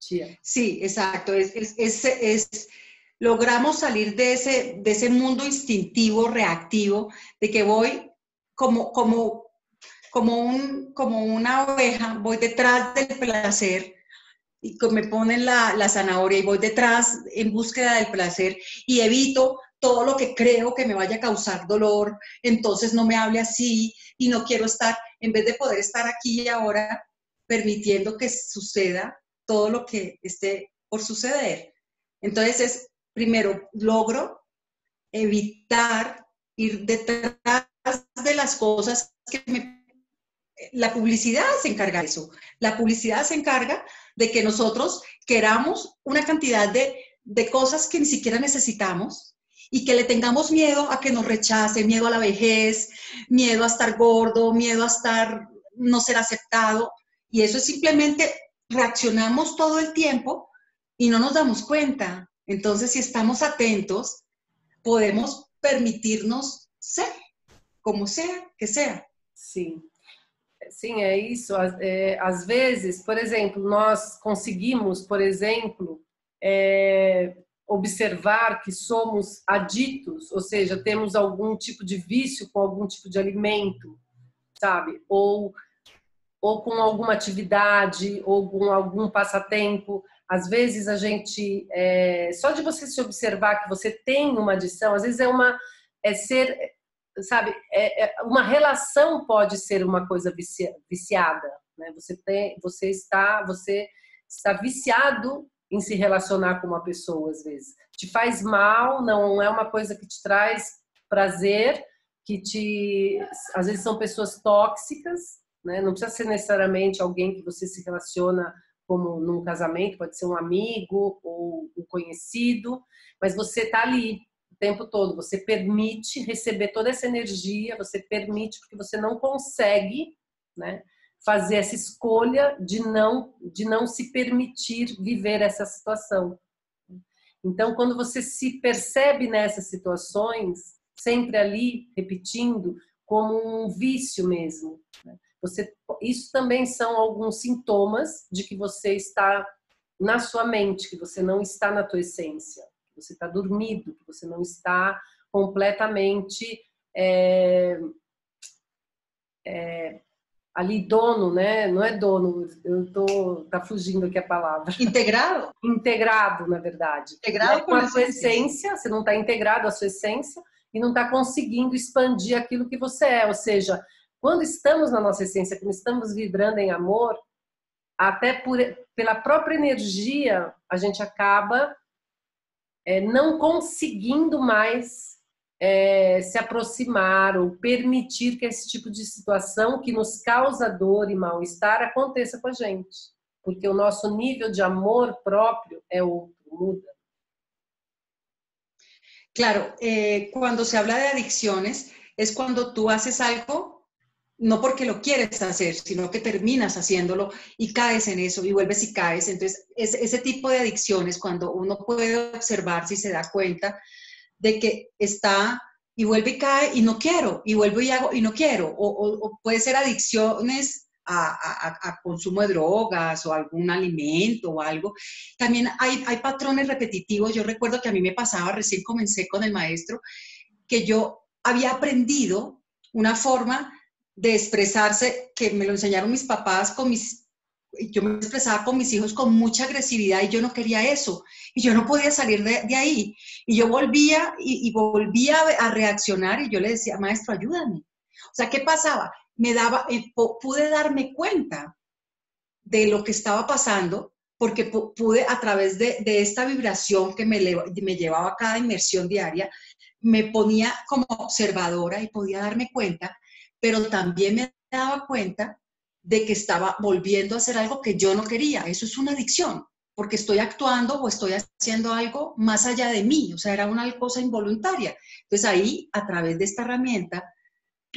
Sí, exacto. Es, es, es, es, logramos salir de ese, de ese mundo instintivo, reactivo, de que voy como, como, como, un, como una oveja, voy detrás del placer, y me ponen la, la, zanahoria y voy detrás en búsqueda del placer y evito todo lo que creo que me vaya a causar dolor, entonces no me hable así y no quiero estar, en vez de poder estar aquí y ahora, permitiendo que suceda todo lo que esté por suceder. Entonces es, primero, logro evitar ir detrás de las cosas que. La publicidad se encarga de eso. La publicidad se encarga de que nosotros queramos una cantidad de, de cosas que ni siquiera necesitamos y que le tengamos miedo a que nos rechace, miedo a la vejez, miedo a estar gordo, miedo a estar no ser aceptado. Y eso es simplemente reaccionamos todo el tiempo y no nos damos cuenta. Entonces, si estamos atentos, podemos permitirnos ser, como sea que sea. Sim. Sim, é isso. É, às vezes, por exemplo, nós conseguimos, por exemplo, é, observar que somos aditos, ou seja, temos algum tipo de vício com algum tipo de alimento, sabe? Ou, ou com alguma atividade, ou com algum passatempo. Às vezes a gente, é, só de você se observar que você tem uma adição, às vezes é uma, é ser, sabe, é, é uma relação pode ser uma coisa viciada, né? Você tem, você está, você está viciado em se relacionar com uma pessoa, às vezes. Te faz mal, não é uma coisa que te traz prazer, que te. Às vezes são pessoas tóxicas, né? Não precisa ser necessariamente alguém que você se relaciona como num casamento, pode ser um amigo ou um conhecido, mas você está ali o tempo todo, você permite receber toda essa energia, você permite, porque você não consegue, né? fazer essa escolha de não de não se permitir viver essa situação. Então, quando você se percebe nessas situações, sempre ali repetindo como um vício mesmo, né? Você isso também são alguns sintomas de que você está na sua mente, que você não está na tua essência, que você está dormido, que você não está completamente é, é, ali dono, né? Não é dono, eu tô tá fugindo aqui a palavra. Integrado? integrado, na verdade. Integrado com a sua essência, você não está integrado à sua essência e não está conseguindo expandir aquilo que você é. Ou seja, quando estamos na nossa essência, quando estamos vibrando em amor, até por, pela própria energia, a gente acaba é, não conseguindo mais é, se aproximar ou permitir que esse tipo de situação que nos causa dor e mal-estar aconteça com a gente. Porque o nosso nível de amor próprio é outro, muda. Claro, eh, se habla de adicciones es cuando tú haces algo no porque lo quieres hacer, sino que terminas haciéndolo y caes en eso y vuelves y caes. Entonces, es, ese tipo de adicciones, cuando uno puede observar si se da cuenta de que está y vuelve y cae y no quiero, y vuelvo y hago y no quiero, o, puede ser adicciones a, consumo de drogas o algún alimento o algo. También hay, hay patrones repetitivos. Yo recuerdo que a mí me pasaba, recién comencé con el maestro, que yo había aprendido una forma de expresarse que me lo enseñaron mis papás con mis yo me expresaba con mis hijos con mucha agresividad y yo no quería eso. Y yo no podía salir de, ahí. Y yo volvía y, volvía a, reaccionar y yo le decía, maestro, ayúdame. O sea, ¿qué pasaba? Me daba, eh, pude darme cuenta de lo que estaba pasando porque pude a través de, esta vibración que me, me llevaba a cada inmersión diaria, me ponía como observadora y podía darme cuenta, pero también me daba cuenta de que estaba volviendo a hacer algo que yo no quería. Eso es una adicción, porque estoy actuando o estoy haciendo algo más allá de mí, o sea, era una cosa involuntaria. Entonces ahí, a través de esta herramienta,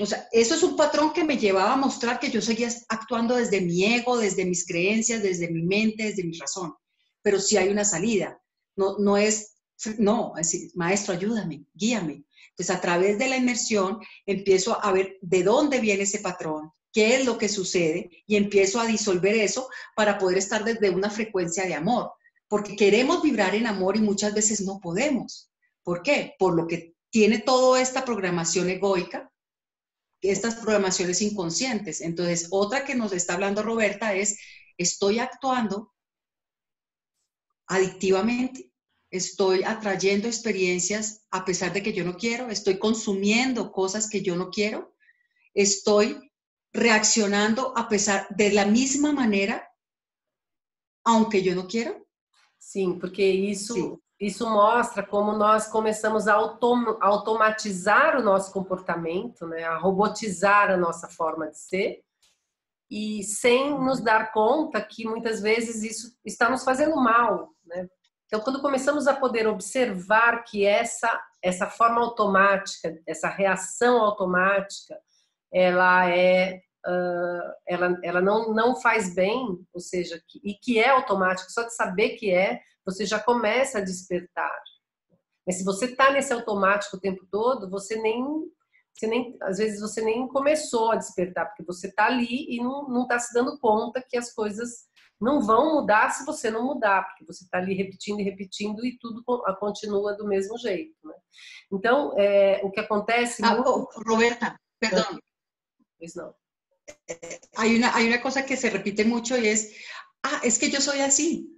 o sea, eso es un patrón que me llevaba a mostrar que yo seguía actuando desde mi ego, desde mis creencias, desde mi mente, desde mi razón. Pero sí hay una salida. No, no es, no, es decir, maestro, ayúdame, guíame. Entonces, a través de la inmersión, empiezo a ver de dónde viene ese patrón, qué es lo que sucede y empiezo a disolver eso para poder estar desde una frecuencia de amor, porque queremos vibrar en amor y muchas veces no podemos. ¿Por qué? Por lo que tiene toda esta programación egoica, estas programaciones inconscientes. Entonces, otra que nos está hablando Roberta es, estoy actuando adictivamente, estoy atrayendo experiencias a pesar de que yo no quiero, estoy consumiendo cosas que yo no quiero, estoy reaccionando a pesar de la misma manera, aunque eu não quero? Sim, porque isso, Sim. isso mostra como nós começamos a autom automatizar o nosso comportamento, né? a robotizar a nossa forma de ser, e sem nos dar conta que muitas vezes isso está nos fazendo mal. Né? Então, quando começamos a poder observar que essa, essa forma automática, essa reação automática, ela é uh, ela, ela não, não faz bem, ou seja, que, e que é automático, só de saber que é, você já começa a despertar. Mas se você está nesse automático o tempo todo, você nem, você nem, às vezes você nem começou a despertar, porque você está ali e não está se dando conta que as coisas não vão mudar se você não mudar, porque você está ali repetindo e repetindo e tudo continua do mesmo jeito. Né? Então, é, o que acontece. Ah, muito... Roberta, perdão. Pois não. hay una, hay una cosa que se repite mucho y es, ah, es que yo soy así.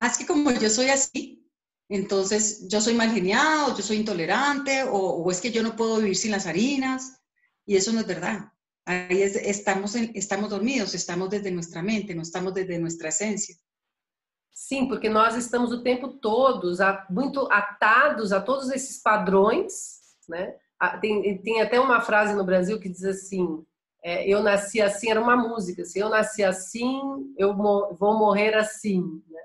Ah, es que como yo soy así, entonces yo soy mal geniado, yo soy intolerante, o, o, es que yo no puedo vivir sin las harinas. Y eso no es verdad. Ahí estamos, estamos dormidos, estamos desde nuestra mente, no estamos desde nuestra esencia. Sim, porque nós estamos o tempo todo muito atados a todos esses padrões, né? Tem, tem até uma frase no Brasil que diz assim: é, eu nasci assim era uma música, se assim, eu nasci assim, eu vou morrer assim. Né?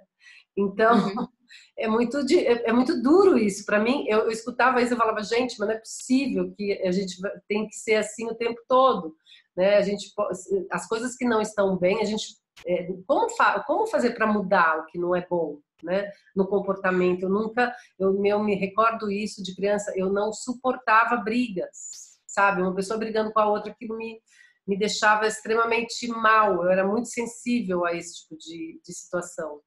Então, uhum. é, muito, é, é, muito duro isso. Para mim, eu, eu, escutava isso e falava, gente, mas não é possível que a gente tem que ser assim o tempo todo. Né? A gente, as coisas que não estão bem, a gente. É, como, fa como fazer para mudar o que não é bom? Né, no comportamento. Eu nunca, eu, eu me recordo isso de criança, eu não suportava brigas, sabe? Uma pessoa brigando com a outra, aquilo me, me deixava extremamente mal, eu era muito sensível a esse tipo de, de situação.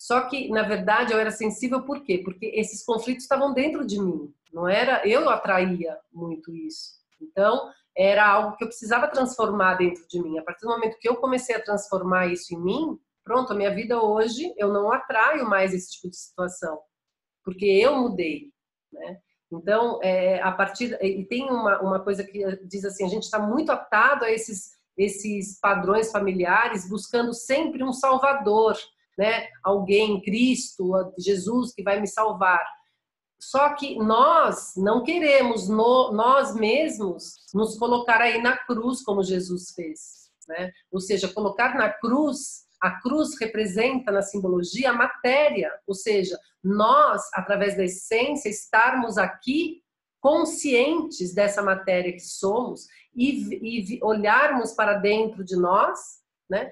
Só que, na verdade, eu era sensível por quê? Porque esses conflitos estavam dentro de mim, não era eu atraía muito isso. Então, era algo que eu precisava transformar dentro de mim. A partir do momento que eu comecei a transformar isso em mim, pronto, a minha vida hoje eu não atraio mais esse tipo de situação, porque eu mudei, né? Então, é, a partir e tem uma, uma coisa que diz assim, a gente está muito atado a esses esses padrões familiares, buscando sempre um salvador, né? Alguém, Cristo, Jesus que vai me salvar. Só que nós não queremos no, nós mesmos nos colocar aí na cruz como Jesus fez, né? Ou seja, colocar na cruz a cruz representa na simbologia a matéria, ou seja, nós, através da essência, estarmos aqui conscientes dessa matéria que somos e, e olharmos para dentro de nós, né?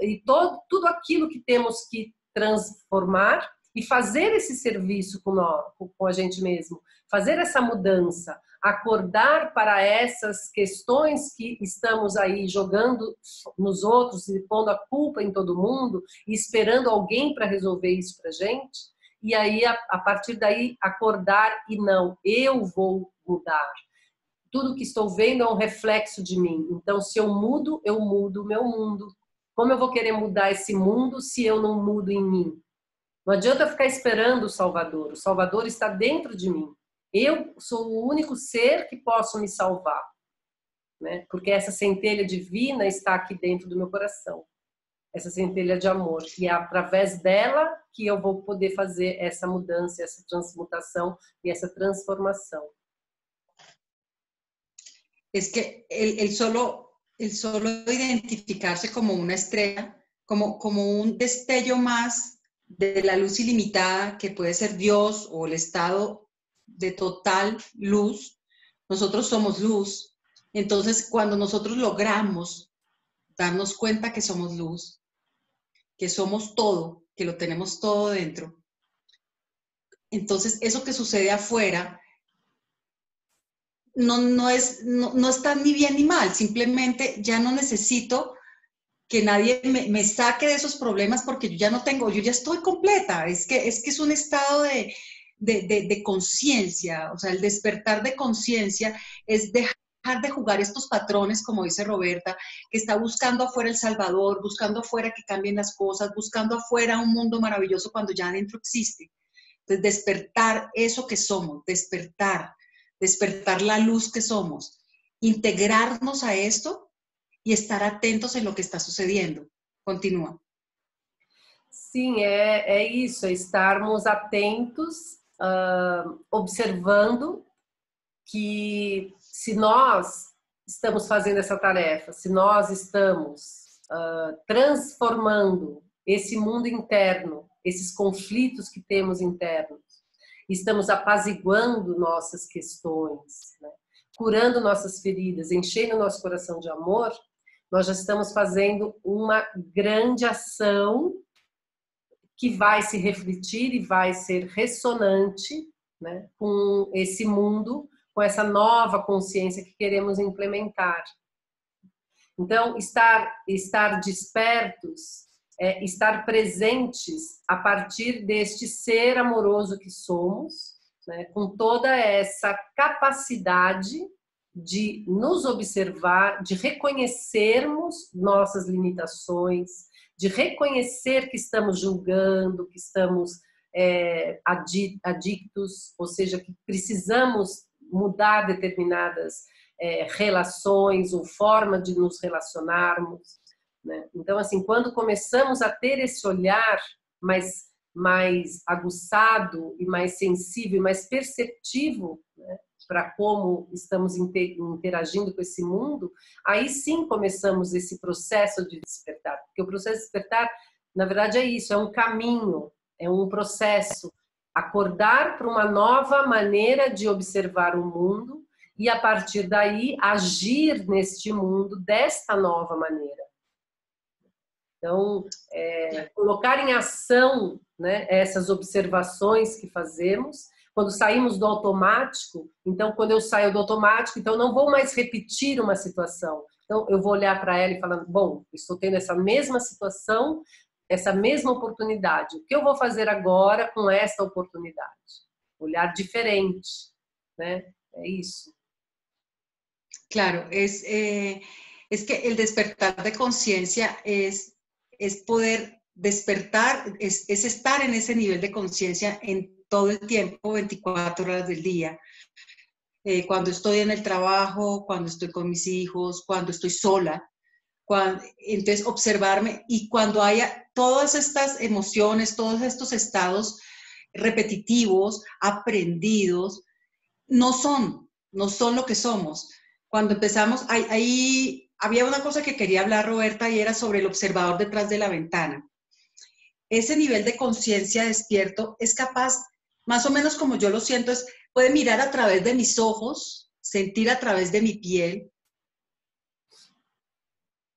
E todo, tudo aquilo que temos que transformar e fazer esse serviço com, nós, com a gente mesmo, fazer essa mudança, acordar para essas questões que estamos aí jogando nos outros e pondo a culpa em todo mundo e esperando alguém para resolver isso para gente. E aí, a, a partir daí, acordar e não, eu vou mudar. Tudo que estou vendo é um reflexo de mim. Então, se eu mudo, eu mudo o meu mundo. Como eu vou querer mudar esse mundo se eu não mudo em mim? Não adianta ficar esperando o Salvador. O Salvador está dentro de mim. Eu sou o único ser que posso me salvar, né? Porque essa centelha divina está aqui dentro do meu coração. Essa centelha de amor, e é através dela que eu vou poder fazer essa mudança, essa transmutação e essa transformação. Es que el, solo el solo identificarse como una estrella, como, como un destello más de la luz ilimitada que puede ser Dios o el estado de total luz, nosotros somos luz. Entonces, cuando nosotros logramos darnos cuenta que somos luz, que somos todo, que lo tenemos todo dentro, entonces eso que sucede afuera no, no, es, no, está ni bien ni mal, simplemente ya no necesito que nadie me, saque de esos problemas porque yo ya no tengo, yo ya estoy completa, es que es, que es un estado de, de, conciencia, o sea, el despertar de conciencia es dejar de jugar estos patrones, como dice Roberta, que está buscando afuera el Salvador, buscando afuera que cambien las cosas, buscando afuera un mundo maravilloso cuando ya adentro existe. Entonces, despertar eso que somos, despertar, despertar la luz que somos, integrarnos a esto y estar atentos en lo que está sucediendo. Continúa. Sim, é, é isso, é estarmos atentos uh, observando que se nós estamos fazendo essa tarefa, se nós estamos uh, transformando esse mundo interno, esses conflitos que temos internos, estamos apaziguando nossas questões, né? curando nossas feridas, enchendo nosso coração de amor, nós já estamos fazendo uma grande ação que vai se refletir e vai ser ressonante né, com esse mundo, com essa nova consciência que queremos implementar. Então, estar, estar despertos é estar presentes a partir deste ser amoroso que somos, né, com toda essa capacidade de nos observar, de reconhecermos nossas limitações, de reconhecer que estamos julgando, que estamos é, adictos, ou seja, que precisamos mudar determinadas é, relações ou forma de nos relacionarmos. Né? Então, assim, quando começamos a ter esse olhar mais, mais aguçado e mais sensível, mais perceptivo né? para como estamos interagindo com esse mundo, aí sim começamos esse processo de despertar. Porque o processo de despertar, na verdade, é isso, é um caminho, é um processo. Acordar para uma nova maneira de observar o mundo e, a partir daí, agir neste mundo desta nova maneira. Então, é, colocar em ação né, essas observações que fazemos quando saímos do automático, então quando eu saio do automático, então não vou mais repetir uma situação. Então eu vou olhar para ela e falar, bom, estou tendo essa mesma situação, essa mesma oportunidade. O que eu vou fazer agora com esta oportunidade? Olhar diferente, né? É isso. Claro, es, eh, es que el despertar de conciencia es, es poder despertar, es, es estar en ese nivel de conciencia en todo el tiempo, 24 horas del día. Eh, cuando estoy en el trabajo, cuando estoy con mis hijos, cuando estoy sola. Cuando, entonces, observarme y cuando haya todas estas emociones, todos estos estados repetitivos, aprendidos, no son, no son lo que somos. Cuando empezamos, ahí, ahí había una cosa que quería hablar Roberta y era sobre el observador detrás de la ventana. Ese nivel de conciencia despierto es capaz más o menos como yo lo siento, es, puede mirar a través de mis ojos, sentir a través de mi piel,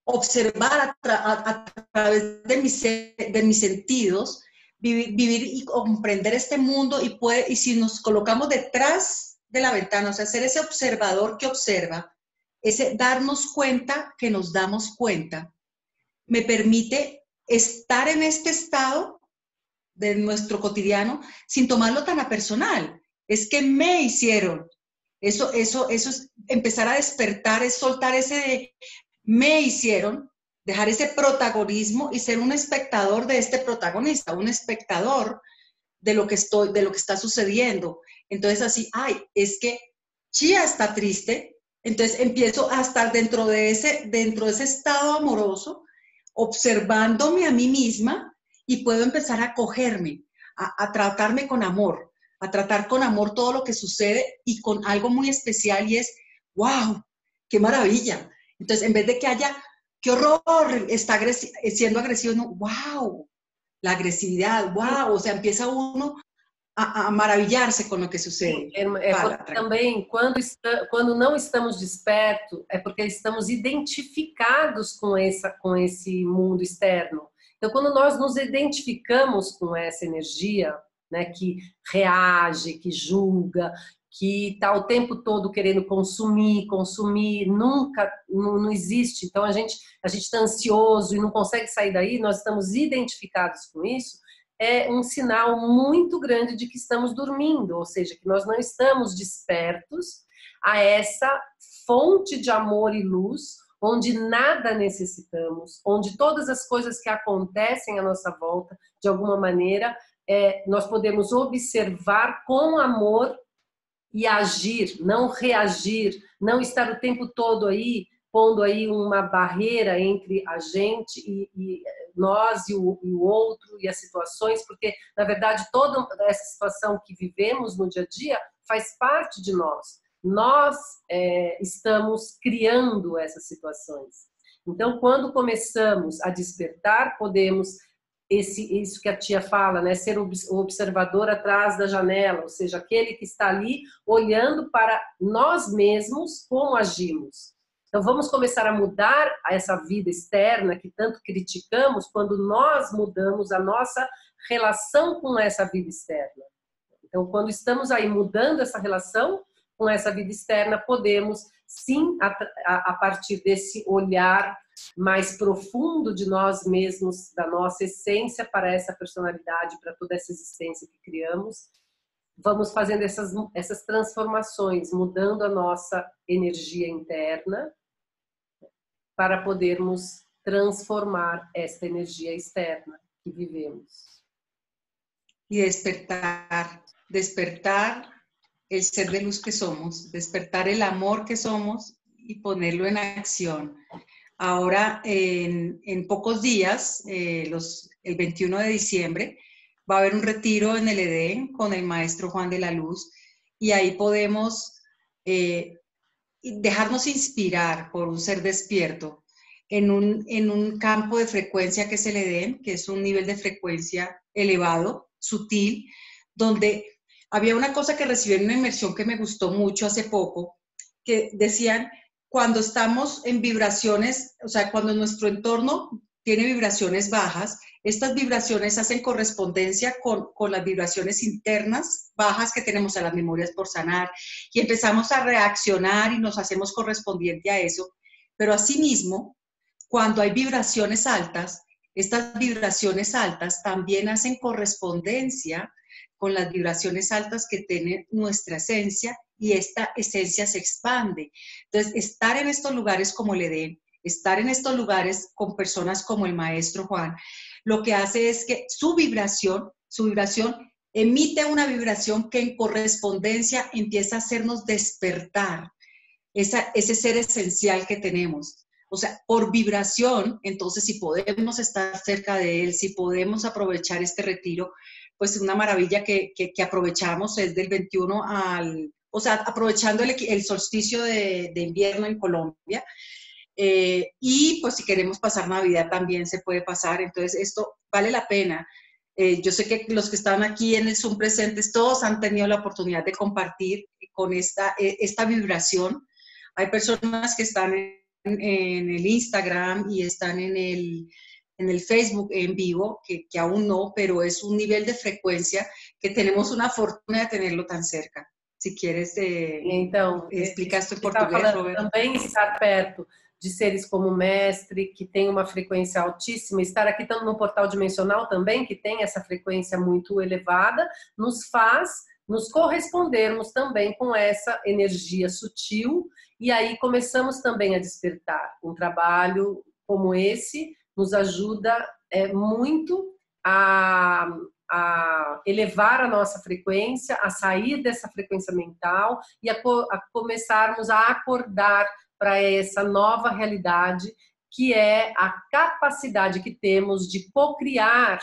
observar a, través de mis, de mis sentidos, vivir, y comprender este mundo y, puede, y si nos colocamos detrás de la ventana, o sea, ser ese observador que observa, ese darnos cuenta que nos damos cuenta, me permite estar en este estado de nuestro cotidiano sin tomarlo tan a personal. Es que me hicieron. Eso, eso, eso es empezar a despertar, es soltar ese de me hicieron dejar ese protagonismo y ser un espectador de este protagonista, un espectador de lo que estoy, de lo que está sucediendo. Entonces así, ay, es que Chia está triste, entonces empiezo a estar dentro de ese, dentro de ese estado amoroso, observándome a mí misma y puedo empezar a cogerme, a, tratarme con amor, a tratar con amor todo lo que sucede y con algo muy especial y es, wow, qué maravilla. Entonces, en vez de que haya qué horror, está siendo agresivo, wow, la agresividad, wow, o sea, empieza uno a, a maravilhar-se com o que sucede. É, é Fala, também, quando, está, quando não estamos despertos, é porque estamos identificados com, essa, com esse mundo externo. Então, quando nós nos identificamos com essa energia, né, que reage, que julga, que está o tempo todo querendo consumir, consumir, nunca, não, não existe. Então a gente a gente está ansioso e não consegue sair daí. Nós estamos identificados com isso. É um sinal muito grande de que estamos dormindo, ou seja, que nós não estamos despertos a essa fonte de amor e luz, onde nada necessitamos, onde todas as coisas que acontecem à nossa volta, de alguma maneira, é, nós podemos observar com amor e agir, não reagir, não estar o tempo todo aí pondo aí uma barreira entre a gente e, e nós e o, e o, outro e as situações, porque na verdade toda essa situação que vivemos no dia a dia faz parte de nós. Nós é, estamos criando essas situações. Então, quando começamos a despertar, podemos esse isso que a tia fala, né, ser o observador atrás da janela, ou seja, aquele que está ali olhando para nós mesmos como agimos. Então vamos começar a mudar essa vida externa que tanto criticamos quando nós mudamos a nossa relação com essa vida externa. Então quando estamos aí mudando essa relação com essa vida externa, podemos sim a, a, partir desse olhar mais profundo de nós mesmos, da nossa essência para essa personalidade, para toda essa existência que criamos, vamos fazendo essas, essas transformações, mudando a nossa energia interna para podermos transformar esta energia externa que vivemos. E despertar, despertar el ser de luz que somos, despertar el amor que somos y ponerlo en acción. Ahora, en, pocos días, eh, el 21 de diciembre, va a haber un retiro en el Edén con el maestro Juan de la Luz y ahí podemos eh, dejarnos inspirar por un ser despierto en un, en un campo de frecuencia que es el Edén, que es un nivel de frecuencia elevado, sutil, donde había una cosa que recibí en una inmersión que me gustó mucho hace poco, que decían cuando estamos en vibraciones, o sea, cuando nuestro entorno tiene vibraciones bajas, estas vibraciones hacen correspondencia con, con, las vibraciones internas bajas que tenemos a las memorias por sanar y empezamos a reaccionar y nos hacemos correspondiente a eso. Pero asimismo, cuando hay vibraciones altas, estas vibraciones altas también hacen correspondencia con las vibraciones altas que tiene nuestra esencia y esta esencia se expande. Entonces, estar en estos lugares como el Edén, estar en estos lugares con personas como el maestro Juan, lo que hace es que su vibración, su vibración emite una vibración que en correspondencia empieza a hacernos despertar ese ser esencial que tenemos. O sea, por vibración, entonces si podemos estar cerca de él, si podemos aprovechar este retiro, pues una maravilla que, aprovechamos es del 21 al, o sea, aprovechando el, solsticio de, invierno en Colombia. Eh, y pues si queremos pasar Navidad también se puede pasar, entonces esto vale la pena. Eh, yo sé que los que están aquí en el Zoom presentes, todos han tenido la oportunidad de compartir con esta, e, esta vibración. Hay personas que están en, en el Instagram y están en el, en el Facebook en vivo, que, que, aún no, pero es un nivel de frecuencia que tenemos una fortuna de tenerlo tan cerca. Si quieres, eh, então, explicar em português, Roberto. Também estar perto de seres como mestre, que tem uma frequência altíssima, estar aqui no portal dimensional também, que tem essa frequência muito elevada, nos faz nos correspondermos também com essa energia sutil e aí começamos também a despertar. Um trabalho como esse nos ajuda é, muito a, a elevar a nossa frequência, a sair dessa frequência mental e a, a começarmos a acordar para essa nova realidade que é a capacidade que temos de co-criar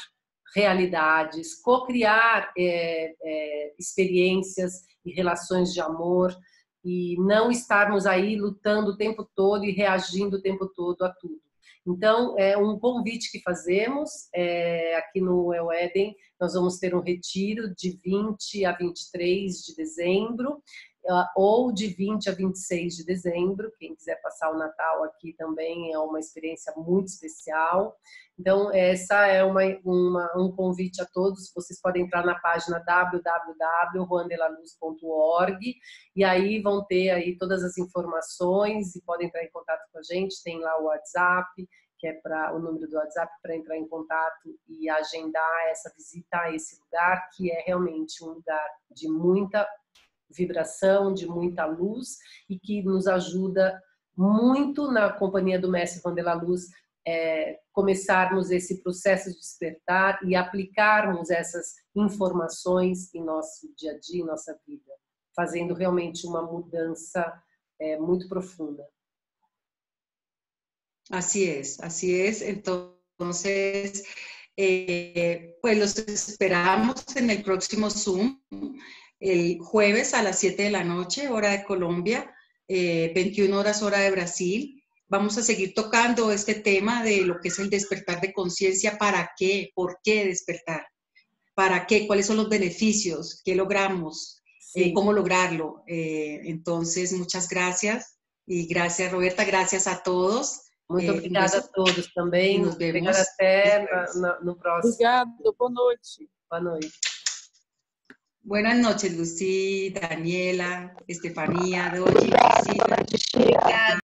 realidades, co-criar é, é, experiências e relações de amor e não estarmos aí lutando o tempo todo e reagindo o tempo todo a tudo. Então, é um convite que fazemos é, aqui no El Eden. Nós vamos ter um retiro de 20 a 23 de dezembro ou de 20 a 26 de dezembro. Quem quiser passar o Natal aqui também é uma experiência muito especial. Então, essa é uma, uma, um convite a todos. Vocês podem entrar na página www.juandelaluz.org e aí vão ter aí todas as informações e podem entrar em contato com a gente. Tem lá o WhatsApp, que é para o número do WhatsApp para entrar em contato e agendar essa visita a esse lugar, que é realmente um lugar de muita vibração, de muita luz e que nos ajuda muito na companhia do Mestre Vandela Luz é, começarmos esse processo de despertar e aplicarmos essas informações em nosso dia a dia, em nossa vida, fazendo realmente uma mudança é, muito profunda. Así es, así es. Entonces, eh, pues los esperamos el próximo Zoom. El jueves a las 7 de la noche, hora de Colombia, 21 eh, horas hora de Brasil. Vamos a seguir tocando este tema de lo que es el despertar de conciencia, para qué, por qué despertar, para qué, cuáles son los beneficios, qué logramos, eh, cómo lograrlo. Eh, entonces, muchas gracias y gracias Roberta, gracias a todos. Muy obrigada a todos también. Nos vemos. até no, próximo. Obrigado, boa noite. Boa noite. Buenas noches, Lucy, Daniela, Estefanía, Doji, Priscila.